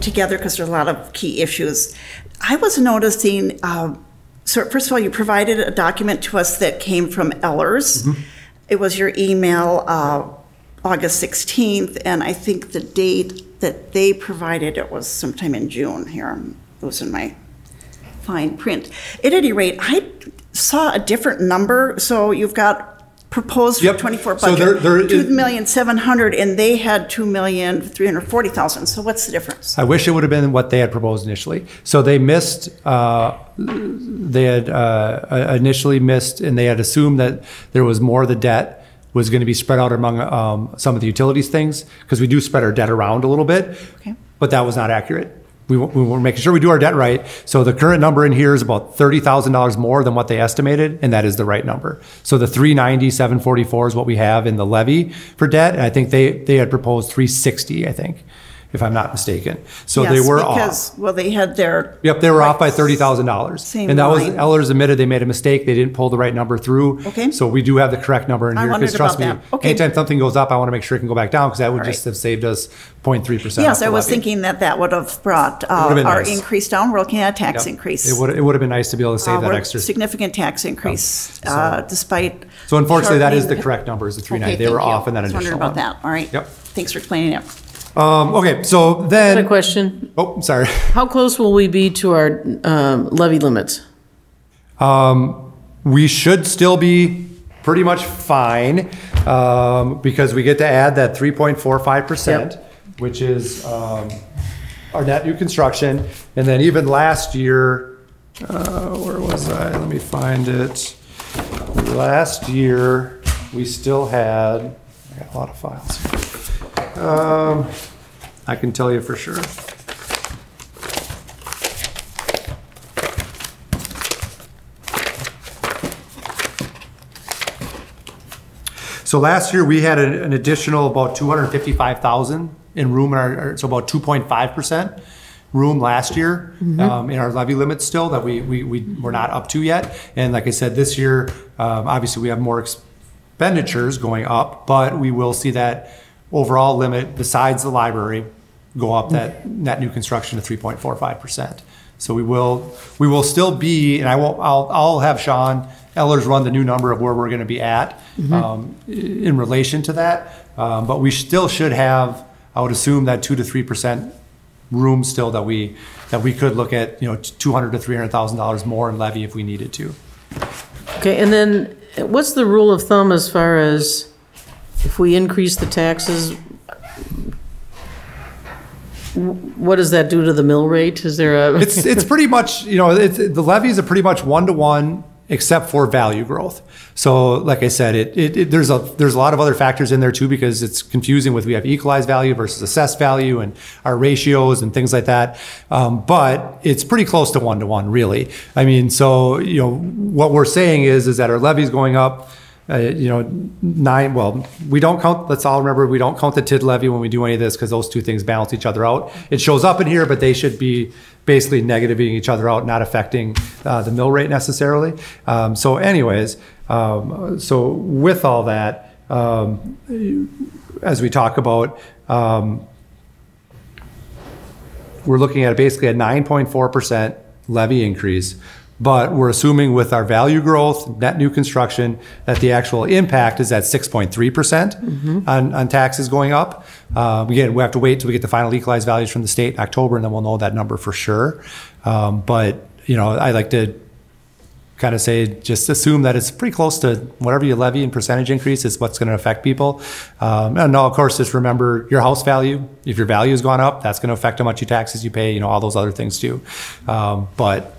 together, because there's a lot of key issues. I was noticing, uh, so first of all, you provided a document to us that came from Ehlers. It was your email, uh, August 16th, and I think the date that they provided it was sometime in June. Here, I'm losing my fine print. At any rate, I saw a different number, so you've got proposed for Yep. 24 So there- budget, there is- 2,700,000, and they had 2,340,000, so what's the difference? I wish it would have been what they had proposed initially. So they missed, uh, they had uh, initially missed, and they had assumed that there was more of the debt was going to be spread out among um, some of the utilities things, because we do spread our debt around a little bit. Okay. But that was not accurate. We, we were making sure we do our debt right. So the current number in here is about thirty thousand dollars more than what they estimated, and that is the right number. So the three ninety, seven forty-four is what we have in the levy for debt, and I think they, they had proposed three sixty, I think, if I'm not mistaken. So they Yes, were off. Because, well, they had their. Yep, they were off by thirty thousand dollars. Same And that was, line. Ehlers admitted they made a mistake, they didn't pull the right number through. Okay. So we do have the correct number in I here, because trust me, about that. Okay. anytime something goes up, I want to make sure it can go back down, because that would All just right. have saved us 0.3 percent. Yes, I was thinking that that would have brought uh, would've our nice. increase down. We're looking at a tax Yep. increase. It would, it would have been nice to be able to Uh, save that extra. Significant tax increase, uh, despite. So unfortunately, that is the correct number, is the three Okay, ninety. They were you. off in that I was initial wondering about that, all right. Yep. Thanks for explaining it. Um, okay, so Got a question. oh, sorry. [LAUGHS] How close will we be to our um, levy limits? Um, we should still be pretty much fine, um, because we get to add that three point four five percent, which is, um, our net new construction. And then even last year, uh, where was I? Let me find it. Last year, we still had, I got a lot of files here. Um, I can tell you for sure. So last year, we had an additional about 255,000 in room, in our, so about 2.5% room last year um, in our levy limits still that we, we, we, we're not up to yet. And like I said, this year, um, obviously, we have more expenditures going up, but we will see that overall limit besides the library go up that net new construction to 3.45%. So we will, we will still be, and I won't, I'll, I'll have Sean Ehlers run the new number of where we're going to be at um, in relation to that. Um, But we still should have, I would assume that 2 to 3% room still that we, that we could look at, you know, 200 to $300,000 more in levy if we needed to. Okay, and then what's the rule of thumb as far as if we increase the taxes? What does that do to the mill rate? Is there a? [LAUGHS] It's, it's pretty much, you know, it's, the levies are pretty much one-to-one except for value growth. So, like I said, it, it, it there's a there's a lot of other factors in there too because it's confusing with we have equalized value versus assessed value and our ratios and things like that. Um, but it's pretty close to one to one, really. I mean, so you know what we're saying is is that our levy's going up. Uh, you know, nine. Well, we don't count. Let's all remember we don't count the TID levy when we do any of this because those two things balance each other out. It shows up in here, but they should be basically negativing each other out, not affecting uh, the mill rate necessarily. Um, so, anyways, um, so with all that, um, as we talk about, um, we're looking at basically a 9.4% levy increase. But we're assuming with our value growth, net new construction, that the actual impact is at 6.3% on, on taxes going up. Uh, again, we have to wait till we get the final equalized values from the state in October, and then we'll know that number for sure. Um, but, you know, I like to kind of say, just assume that it's pretty close to whatever you levy in percentage increase is what's going to affect people. Um, and no, of course, just remember your house value. If your value has gone up, that's going to affect how much you taxes you pay, you know, all those other things too. Um, but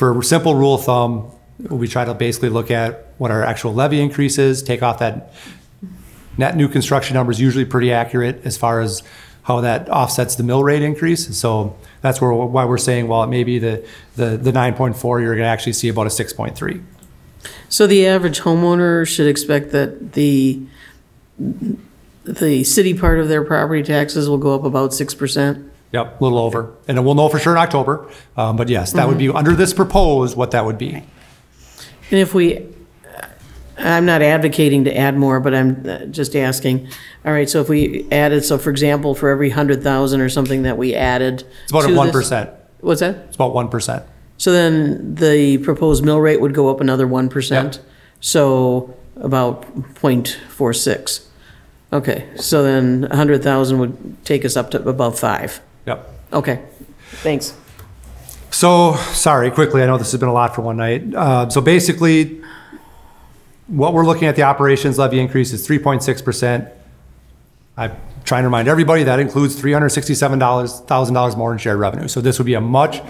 for a simple rule of thumb, we try to basically look at what our actual levy increase is, take off that net new construction number is usually pretty accurate as far as how that offsets the mill rate increase. So that's where, why we're saying, well, it may be the, the, the 9.4, you're going to actually see about a 6.3. So the average homeowner should expect that the, the city part of their property taxes will go up about 6%? Yep, a little over. And then we'll know for sure in October. Um, but yes, that would be under this proposed what that would be. And if we, I'm not advocating to add more, but I'm uh, just asking, all right, so if we added, so for example, for every 100,000 or something that we added. It's about to one this- percent. What's that? It's about one percent. So then the proposed mill rate would go up another 1%? Yep. So about .46. Okay, so then 100,000 would take us up to above 5. Yep. Okay, thanks. So, sorry, quickly, I know this has been a lot for one night. Uh, so basically, what we're looking at the operations levy increase is 3.6%. I'm trying to remind everybody that includes $367,000 more in shared revenue. So this would be a much,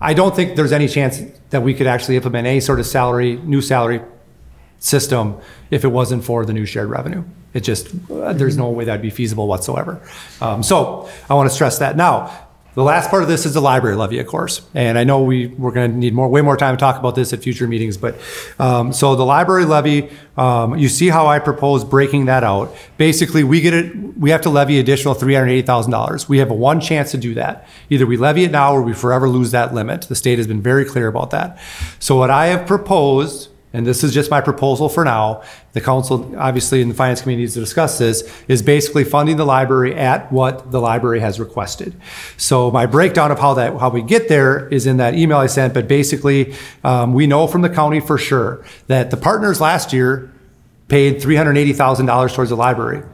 I don't think there's any chance that we could actually implement any sort of salary, new salary system if it wasn't for the new shared revenue. It just, there's no way that'd be feasible whatsoever. Um, so I want to stress that. Now, the last part of this is the library levy, of course. And I know we, we're going to need more, way more time to talk about this at future meetings. But um, so the library levy, um, you see how I propose breaking that out. Basically, we get it, we have to levy additional $380,000. We have a one chance to do that. Either we levy it now or we forever lose that limit. The state has been very clear about that. So what I have proposed and this is just my proposal for now, the council, obviously, in the finance committee needs to discuss this, is basically funding the library at what the library has requested. So my breakdown of how that, how we get there is in that email I sent, but basically, um, we know from the county for sure that the partners last year paid $380,000 towards the library.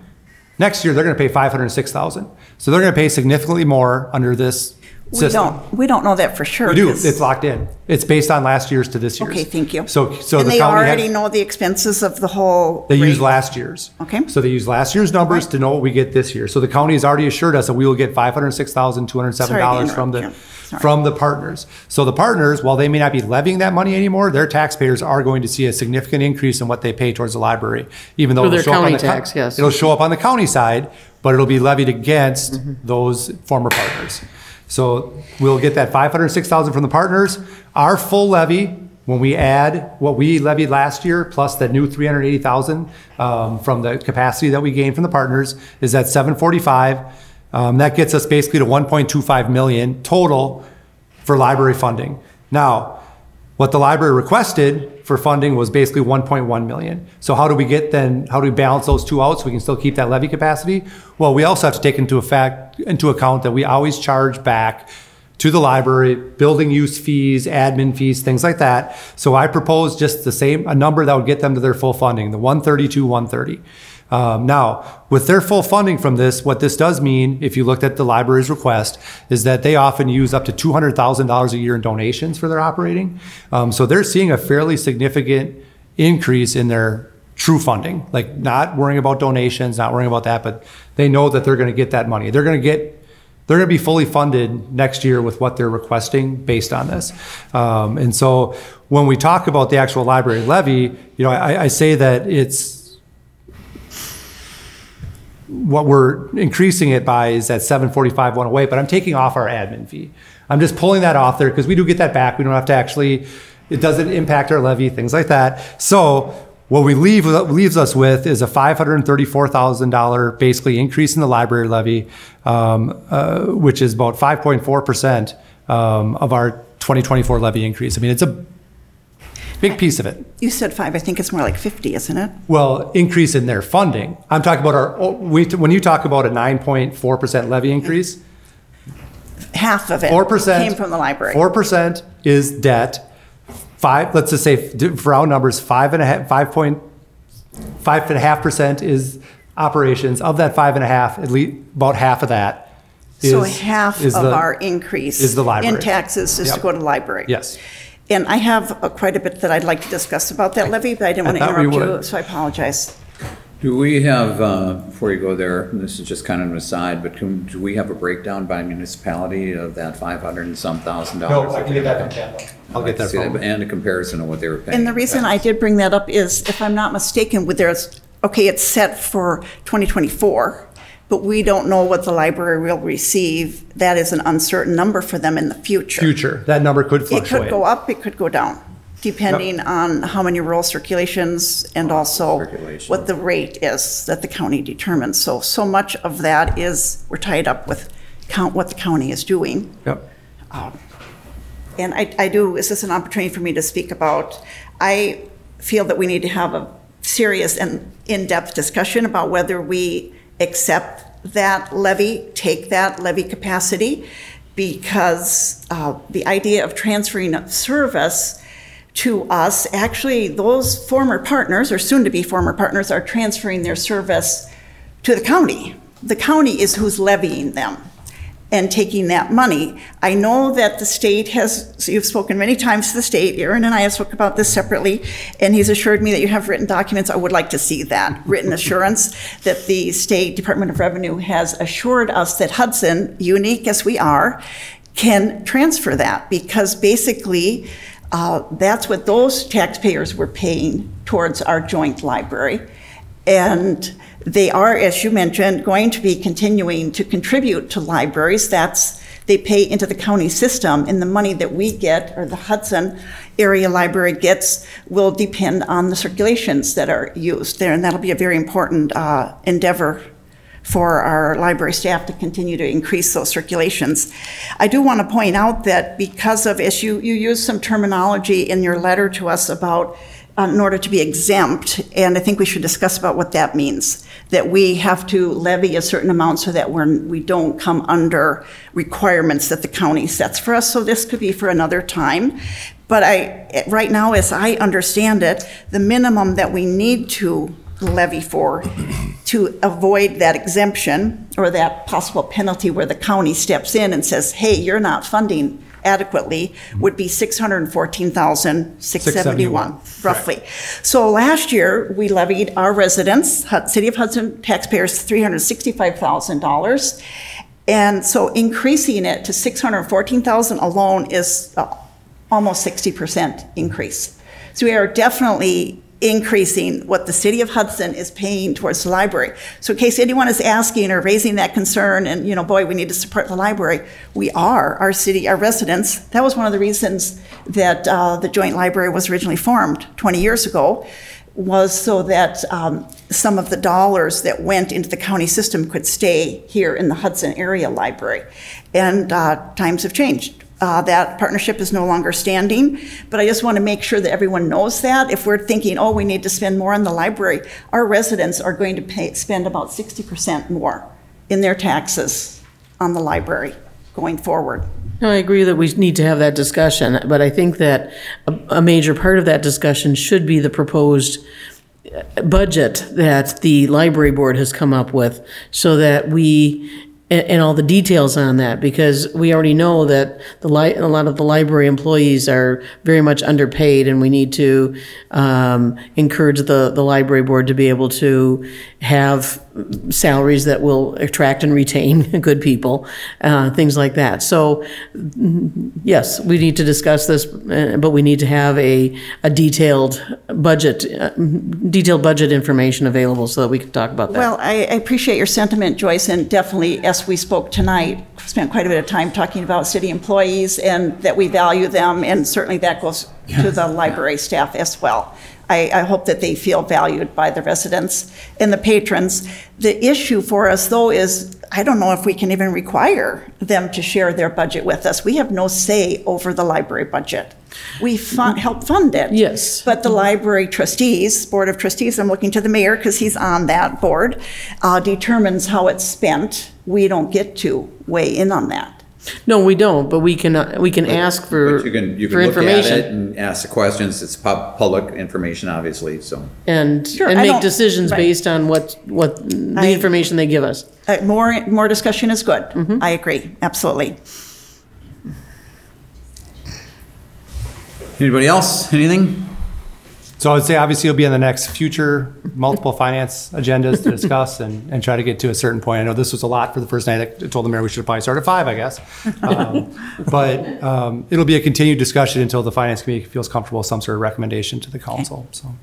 Next year, they're gonna pay 506,000. So they're gonna pay significantly more under this We don't, we don't know that for sure. We do, 'cause- it's locked in. It's based on last year's to this year's. Okay, thank you. So, so And the they county already has, know the expenses of the whole. they use rate. last year's. Okay. So they use last year's numbers to know what we get this year. So the county has already assured us that we will get five hundred six thousand two hundred seven Sorry dollars to from the, interrupt you. Sorry. from the partners. So the partners, while they may not be levying that money anymore, their taxpayers are going to see a significant increase in what they pay towards the library, even though For it'll their show up on county the co- tax, yes. It'll show up on the county side, but it'll be levied against Mm-hmm. those former partners. So we'll get that five hundred six thousand from the partners. Our full levy, when we add what we levied last year plus that new three hundred eighty thousand um, from the capacity that we gained from the partners, is at seven forty five. Um, that gets us basically to one point two five million total for library funding. Now, what the library requested for funding was basically 1.1 million. So how do we get then, how do we balance those two out so we can still keep that levy capacity? Well, we also have to take into effect, into account that we always charge back to the library, building use fees, admin fees, things like that. So I propose just the same, a number that would get them to their full funding, the 132, 130. Um, now, with their full funding from this, what this does mean, if you looked at the library's request, is that they often use up to $200,000 a year in donations for their operating. Um, so they're seeing a fairly significant increase in their true funding, like not worrying about donations, not worrying about that, but they know that they're going to get that money. They're going to get they're going to be fully funded next year with what they're requesting based on this. Um, and so when we talk about the actual library levy, you know, I, I say that it's what we're increasing it by is at 745 108, but I'm taking off our admin fee. I'm just pulling that off there because we do get that back. We don't have to actually, it doesn't impact our levy, things like that. So what we leave leaves us with is a $534,000 basically increase in the library levy, um, uh, which is about 5.4 percent um, of our 2024 levy increase. I mean, it's a big piece of it. You said five, I think it's more like 50, isn't it? Well, increase in their funding. I'm talking about our. oh, We, when you talk about a 9.4 percent levy increase, Half of it four percent came from the library. Four percent is debt. Five. Let's just say for round numbers, five and a half, five point, five and a half percent is operations. Of that five and a half, at least about half of that. Is, So half is of the- our increase. is the library. In taxes is to go to the library. Yes. And I have uh, quite a bit that I'd like to discuss about that levy, but I didn't want to thought we interrupt you, would. so I apologize. Do we have, uh, before you go there, and this is just kind of an aside, but can, do we have a breakdown by municipality of that five hundred and some thousand dollars? No, I can get that from I'll get that See from. And a comparison of what they were paying. And the reason I did bring that up is, if I'm not mistaken, with there's, okay, it's set for 2024, but we don't know what the library will receive. That is an uncertain number for them in the future. Future. That number could fluctuate. It could go up, it could go down, depending on how many rural circulations and also Circulation. what the rate is that the county determines. So, so much of that is, we're tied up with count, what the county is doing. Yep. Um, and I, I do, is this an opportunity for me to speak about, I feel that we need to have a serious and in-depth discussion about whether we accept that levy, take that levy capacity, because uh, the idea of transferring service to us, actually, those former partners, or soon-to-be former partners, are transferring their service to the county. The county is who's levying them and taking that money. I know that the state has, so you've spoken many times to the state, Aaron and I have spoken about this separately, and he's assured me that you have written documents. I would like to see that, written assurance that the State Department of Revenue has assured us that Hudson, unique as we are, can transfer that, because basically, uh, that's what those taxpayers were paying towards our joint library. And they are, as you mentioned, going to be continuing to contribute to libraries. That's, they pay into the county system, and the money that we get, or the Hudson Area Library gets, will depend on the circulations that are used there, and that'll be a very important uh, endeavor for our library staff to continue to increase those circulations. I do want to point out that because of issue, you used some terminology in your letter to us about uh, in order to be exempt, and I think we should discuss about what that means. That we have to levy a certain amount so that we're, we don't come under requirements that the county sets for us. So this could be for another time. But I, right now, as I understand it, the minimum that we need to levy for to avoid that exemption or that possible penalty where the county steps in and says, hey, you're not funding adequately would be 614,671 roughly. So last year we levied our residents, City of Hudson taxpayers $365,000. And so increasing it to 614,000 alone is uh, almost 60% increase. So we are definitely increasing what the city of Hudson is paying towards the library. So in case anyone is asking or raising that concern and, you know, boy, we need to support the library, we are, our city, our residents. That was one of the reasons that uh, the joint library was originally formed 20 years ago, was so that um, some of the dollars that went into the county system could stay here in the Hudson area library. And uh, times have changed. Uh, that partnership is no longer standing, but I just want to make sure that everyone knows that. If we're thinking, oh, we need to spend more on the library, our residents are going to pay, spend about 60% more in their taxes on the library going forward. No, I agree that we need to have that discussion, but I think that a, a major part of that discussion should be the proposed uh, budget that the library board has come up with, so that we, and, and all the details on that, because we already know that the li, a lot of the library employees are very much underpaid, and we need to, um, encourage the, the library board to be able to have salaries that will attract and retain [LAUGHS] good people, uh, things like that. So, mm, yes, we need to discuss this, uh, but we need to have a, a detailed budget, uh, detailed budget information available so that we can talk about that. Well, I I appreciate your sentiment, Joyce, and definitely, as we spoke tonight, spent quite a bit of time talking about city employees and that we value them, and certainly that goes to the library staff as well. I, I hope that they feel valued by the residents and the patrons. The issue for us, though, is I don't know if we can even require them to share their budget with us. We have no say over the library budget. We fund, help fund it. Yes. But the library trustees, Board of Trustees, I'm looking to the mayor because he's on that board, uh, determines how it's spent. We don't get to weigh in on that. No, we don't, but we can, uh, we can ask for, But you can, you for can look at it information. and ask the questions. It's pub, public information, obviously, so. And, Sure, and I make don't- decisions right. based on what, what, the I- information they give us. Uh, More, more discussion is good. I agree, absolutely. Anybody else? Anything? So I would say obviously you'll be in the next future multiple finance agendas to discuss and, and try to get to a certain point. I know this was a lot for the first night. I told the mayor we should probably start at five, I guess. Um, [LAUGHS] But um, it'll be a continued discussion until the finance committee feels comfortable with some sort of recommendation to the council, so.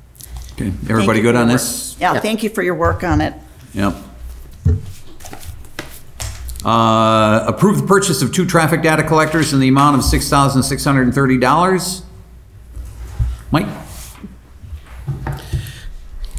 Okay, everybody good on this? work. Yeah, thank you for your work on it. Yep. Uh, approve the purchase of two traffic data collectors in the amount of six thousand six hundred and thirty dollars. Mike?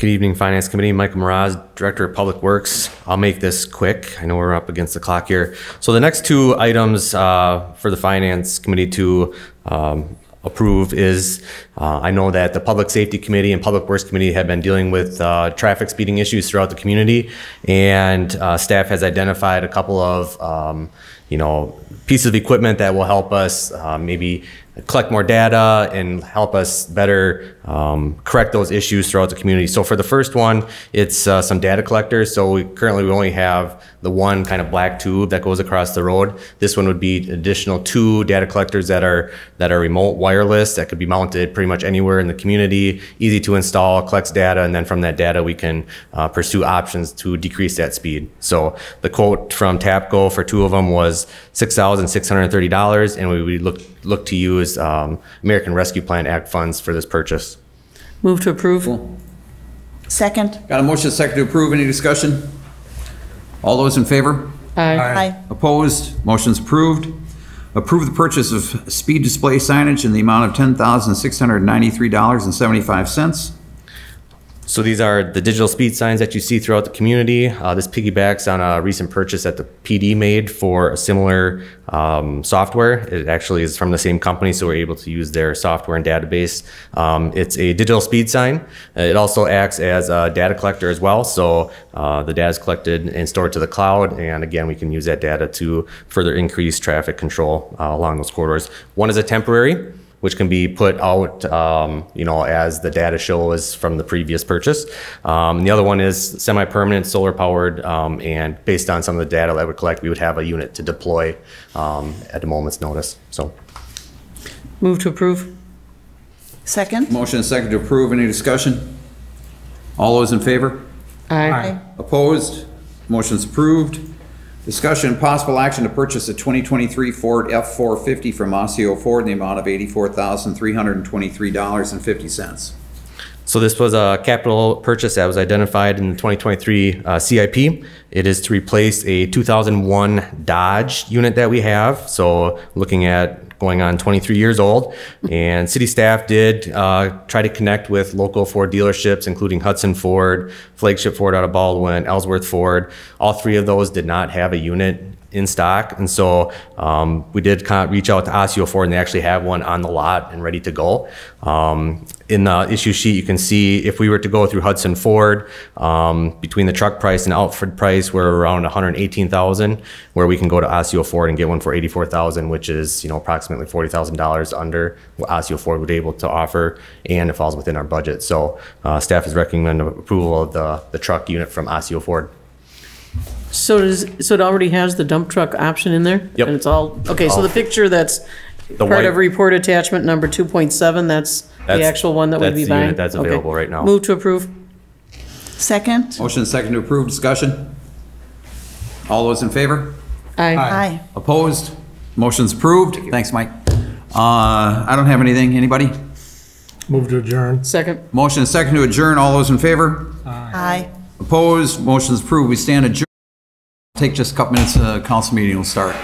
Good evening, Finance Committee. Michael Mroz, Director of Public Works. I'll make this quick. I know we're up against the clock here. So the next two items uh, for the Finance Committee to um, approve is, uh, I know that the Public Safety Committee and Public Works Committee have been dealing with uh, traffic speeding issues throughout the community, and uh, staff has identified a couple of, um, you know, pieces of equipment that will help us uh, maybe collect more data and help us better um, correct those issues throughout the community. So for the first one, it's uh, some data collectors. So we currently we only have the one kind of black tube that goes across the road. This one would be additional two data collectors that are that are remote wireless that could be mounted pretty much anywhere in the community, easy to install, collects data, and then from that data we can uh, pursue options to decrease that speed. So the quote from TAPCO for two of them was six thousand six hundred thirty dollars, and we look look to use um, American Rescue Plan Act funds for this purchase. Move to approval. Second? Got a motion second to approve. Any discussion? All those in favor? Aye. Aye. Opposed? Motion's approved. Approve the purchase of speed display signage in the amount of $10,693.75. So these are the digital speed signs that you see throughout the community. Uh, this piggybacks on a recent purchase that the PD made for a similar um, software. It actually is from the same company, so we're able to use their software and database. Um, it's a digital speed sign. Uh, It also acts as a data collector as well. So uh, the data is collected and stored to the cloud, and again, we can use that data to further increase traffic control uh, along those corridors. One is a temporary which can be put out, um, you know, as the data shows from the previous purchase. Um, the other one is semi-permanent, solar-powered, um, and based on some of the data that we collect, we would have a unit to deploy um, at a moment's notice. So, Move to approve? Second? Motion and second to approve. Any discussion? All those in favor? Aye. Opposed? Motion's approved. Discussion and possible action to purchase a 2023 Ford F-450 from Osseo Ford in the amount of $84,323.50. so this was a capital purchase that was identified in the 2023 uh, CIP. It is to replace a 2001 Dodge unit that we have. So looking at going on 23 years old. [LAUGHS] And city staff did uh, try to connect with local Ford dealerships, including Hudson Ford, Flagship Ford out of Baldwin, Ellsworth Ford. All three of those did not have a unit in stock. And so um, we did kind of reach out to Osseo Ford and they actually have one on the lot and ready to go. Um, in the issue sheet, you can see if we were to go through Hudson Ford, um, between the truck price and outfit price, we're around 118,000, where we can go to Osseo Ford and get one for 84,000, which is, you know, approximately $40,000 under what Osseo Ford would be able to offer, and it falls within our budget. So uh, staff is recommending approval of the, the truck unit from Osseo Ford. So does, so it already has the dump truck option in there? Yep. And it's all, okay, so the picture that's The part of white- report attachment number two point seven, that's the That's- actual one that we'd that's be the buying? unit that's Okay. available right now. Move to approve? Second? Motion and second to approve, discussion? All those in favor? Aye. Aye. Opposed? Motion's approved. Thanks, Mike. Uh, I don't have anything. Anybody? Move to adjourn. Second. Motion and second to adjourn. All those in favor? Aye. Opposed? Motion's approved. We stand adjourned. Take just a couple minutes, uh, council meeting will start.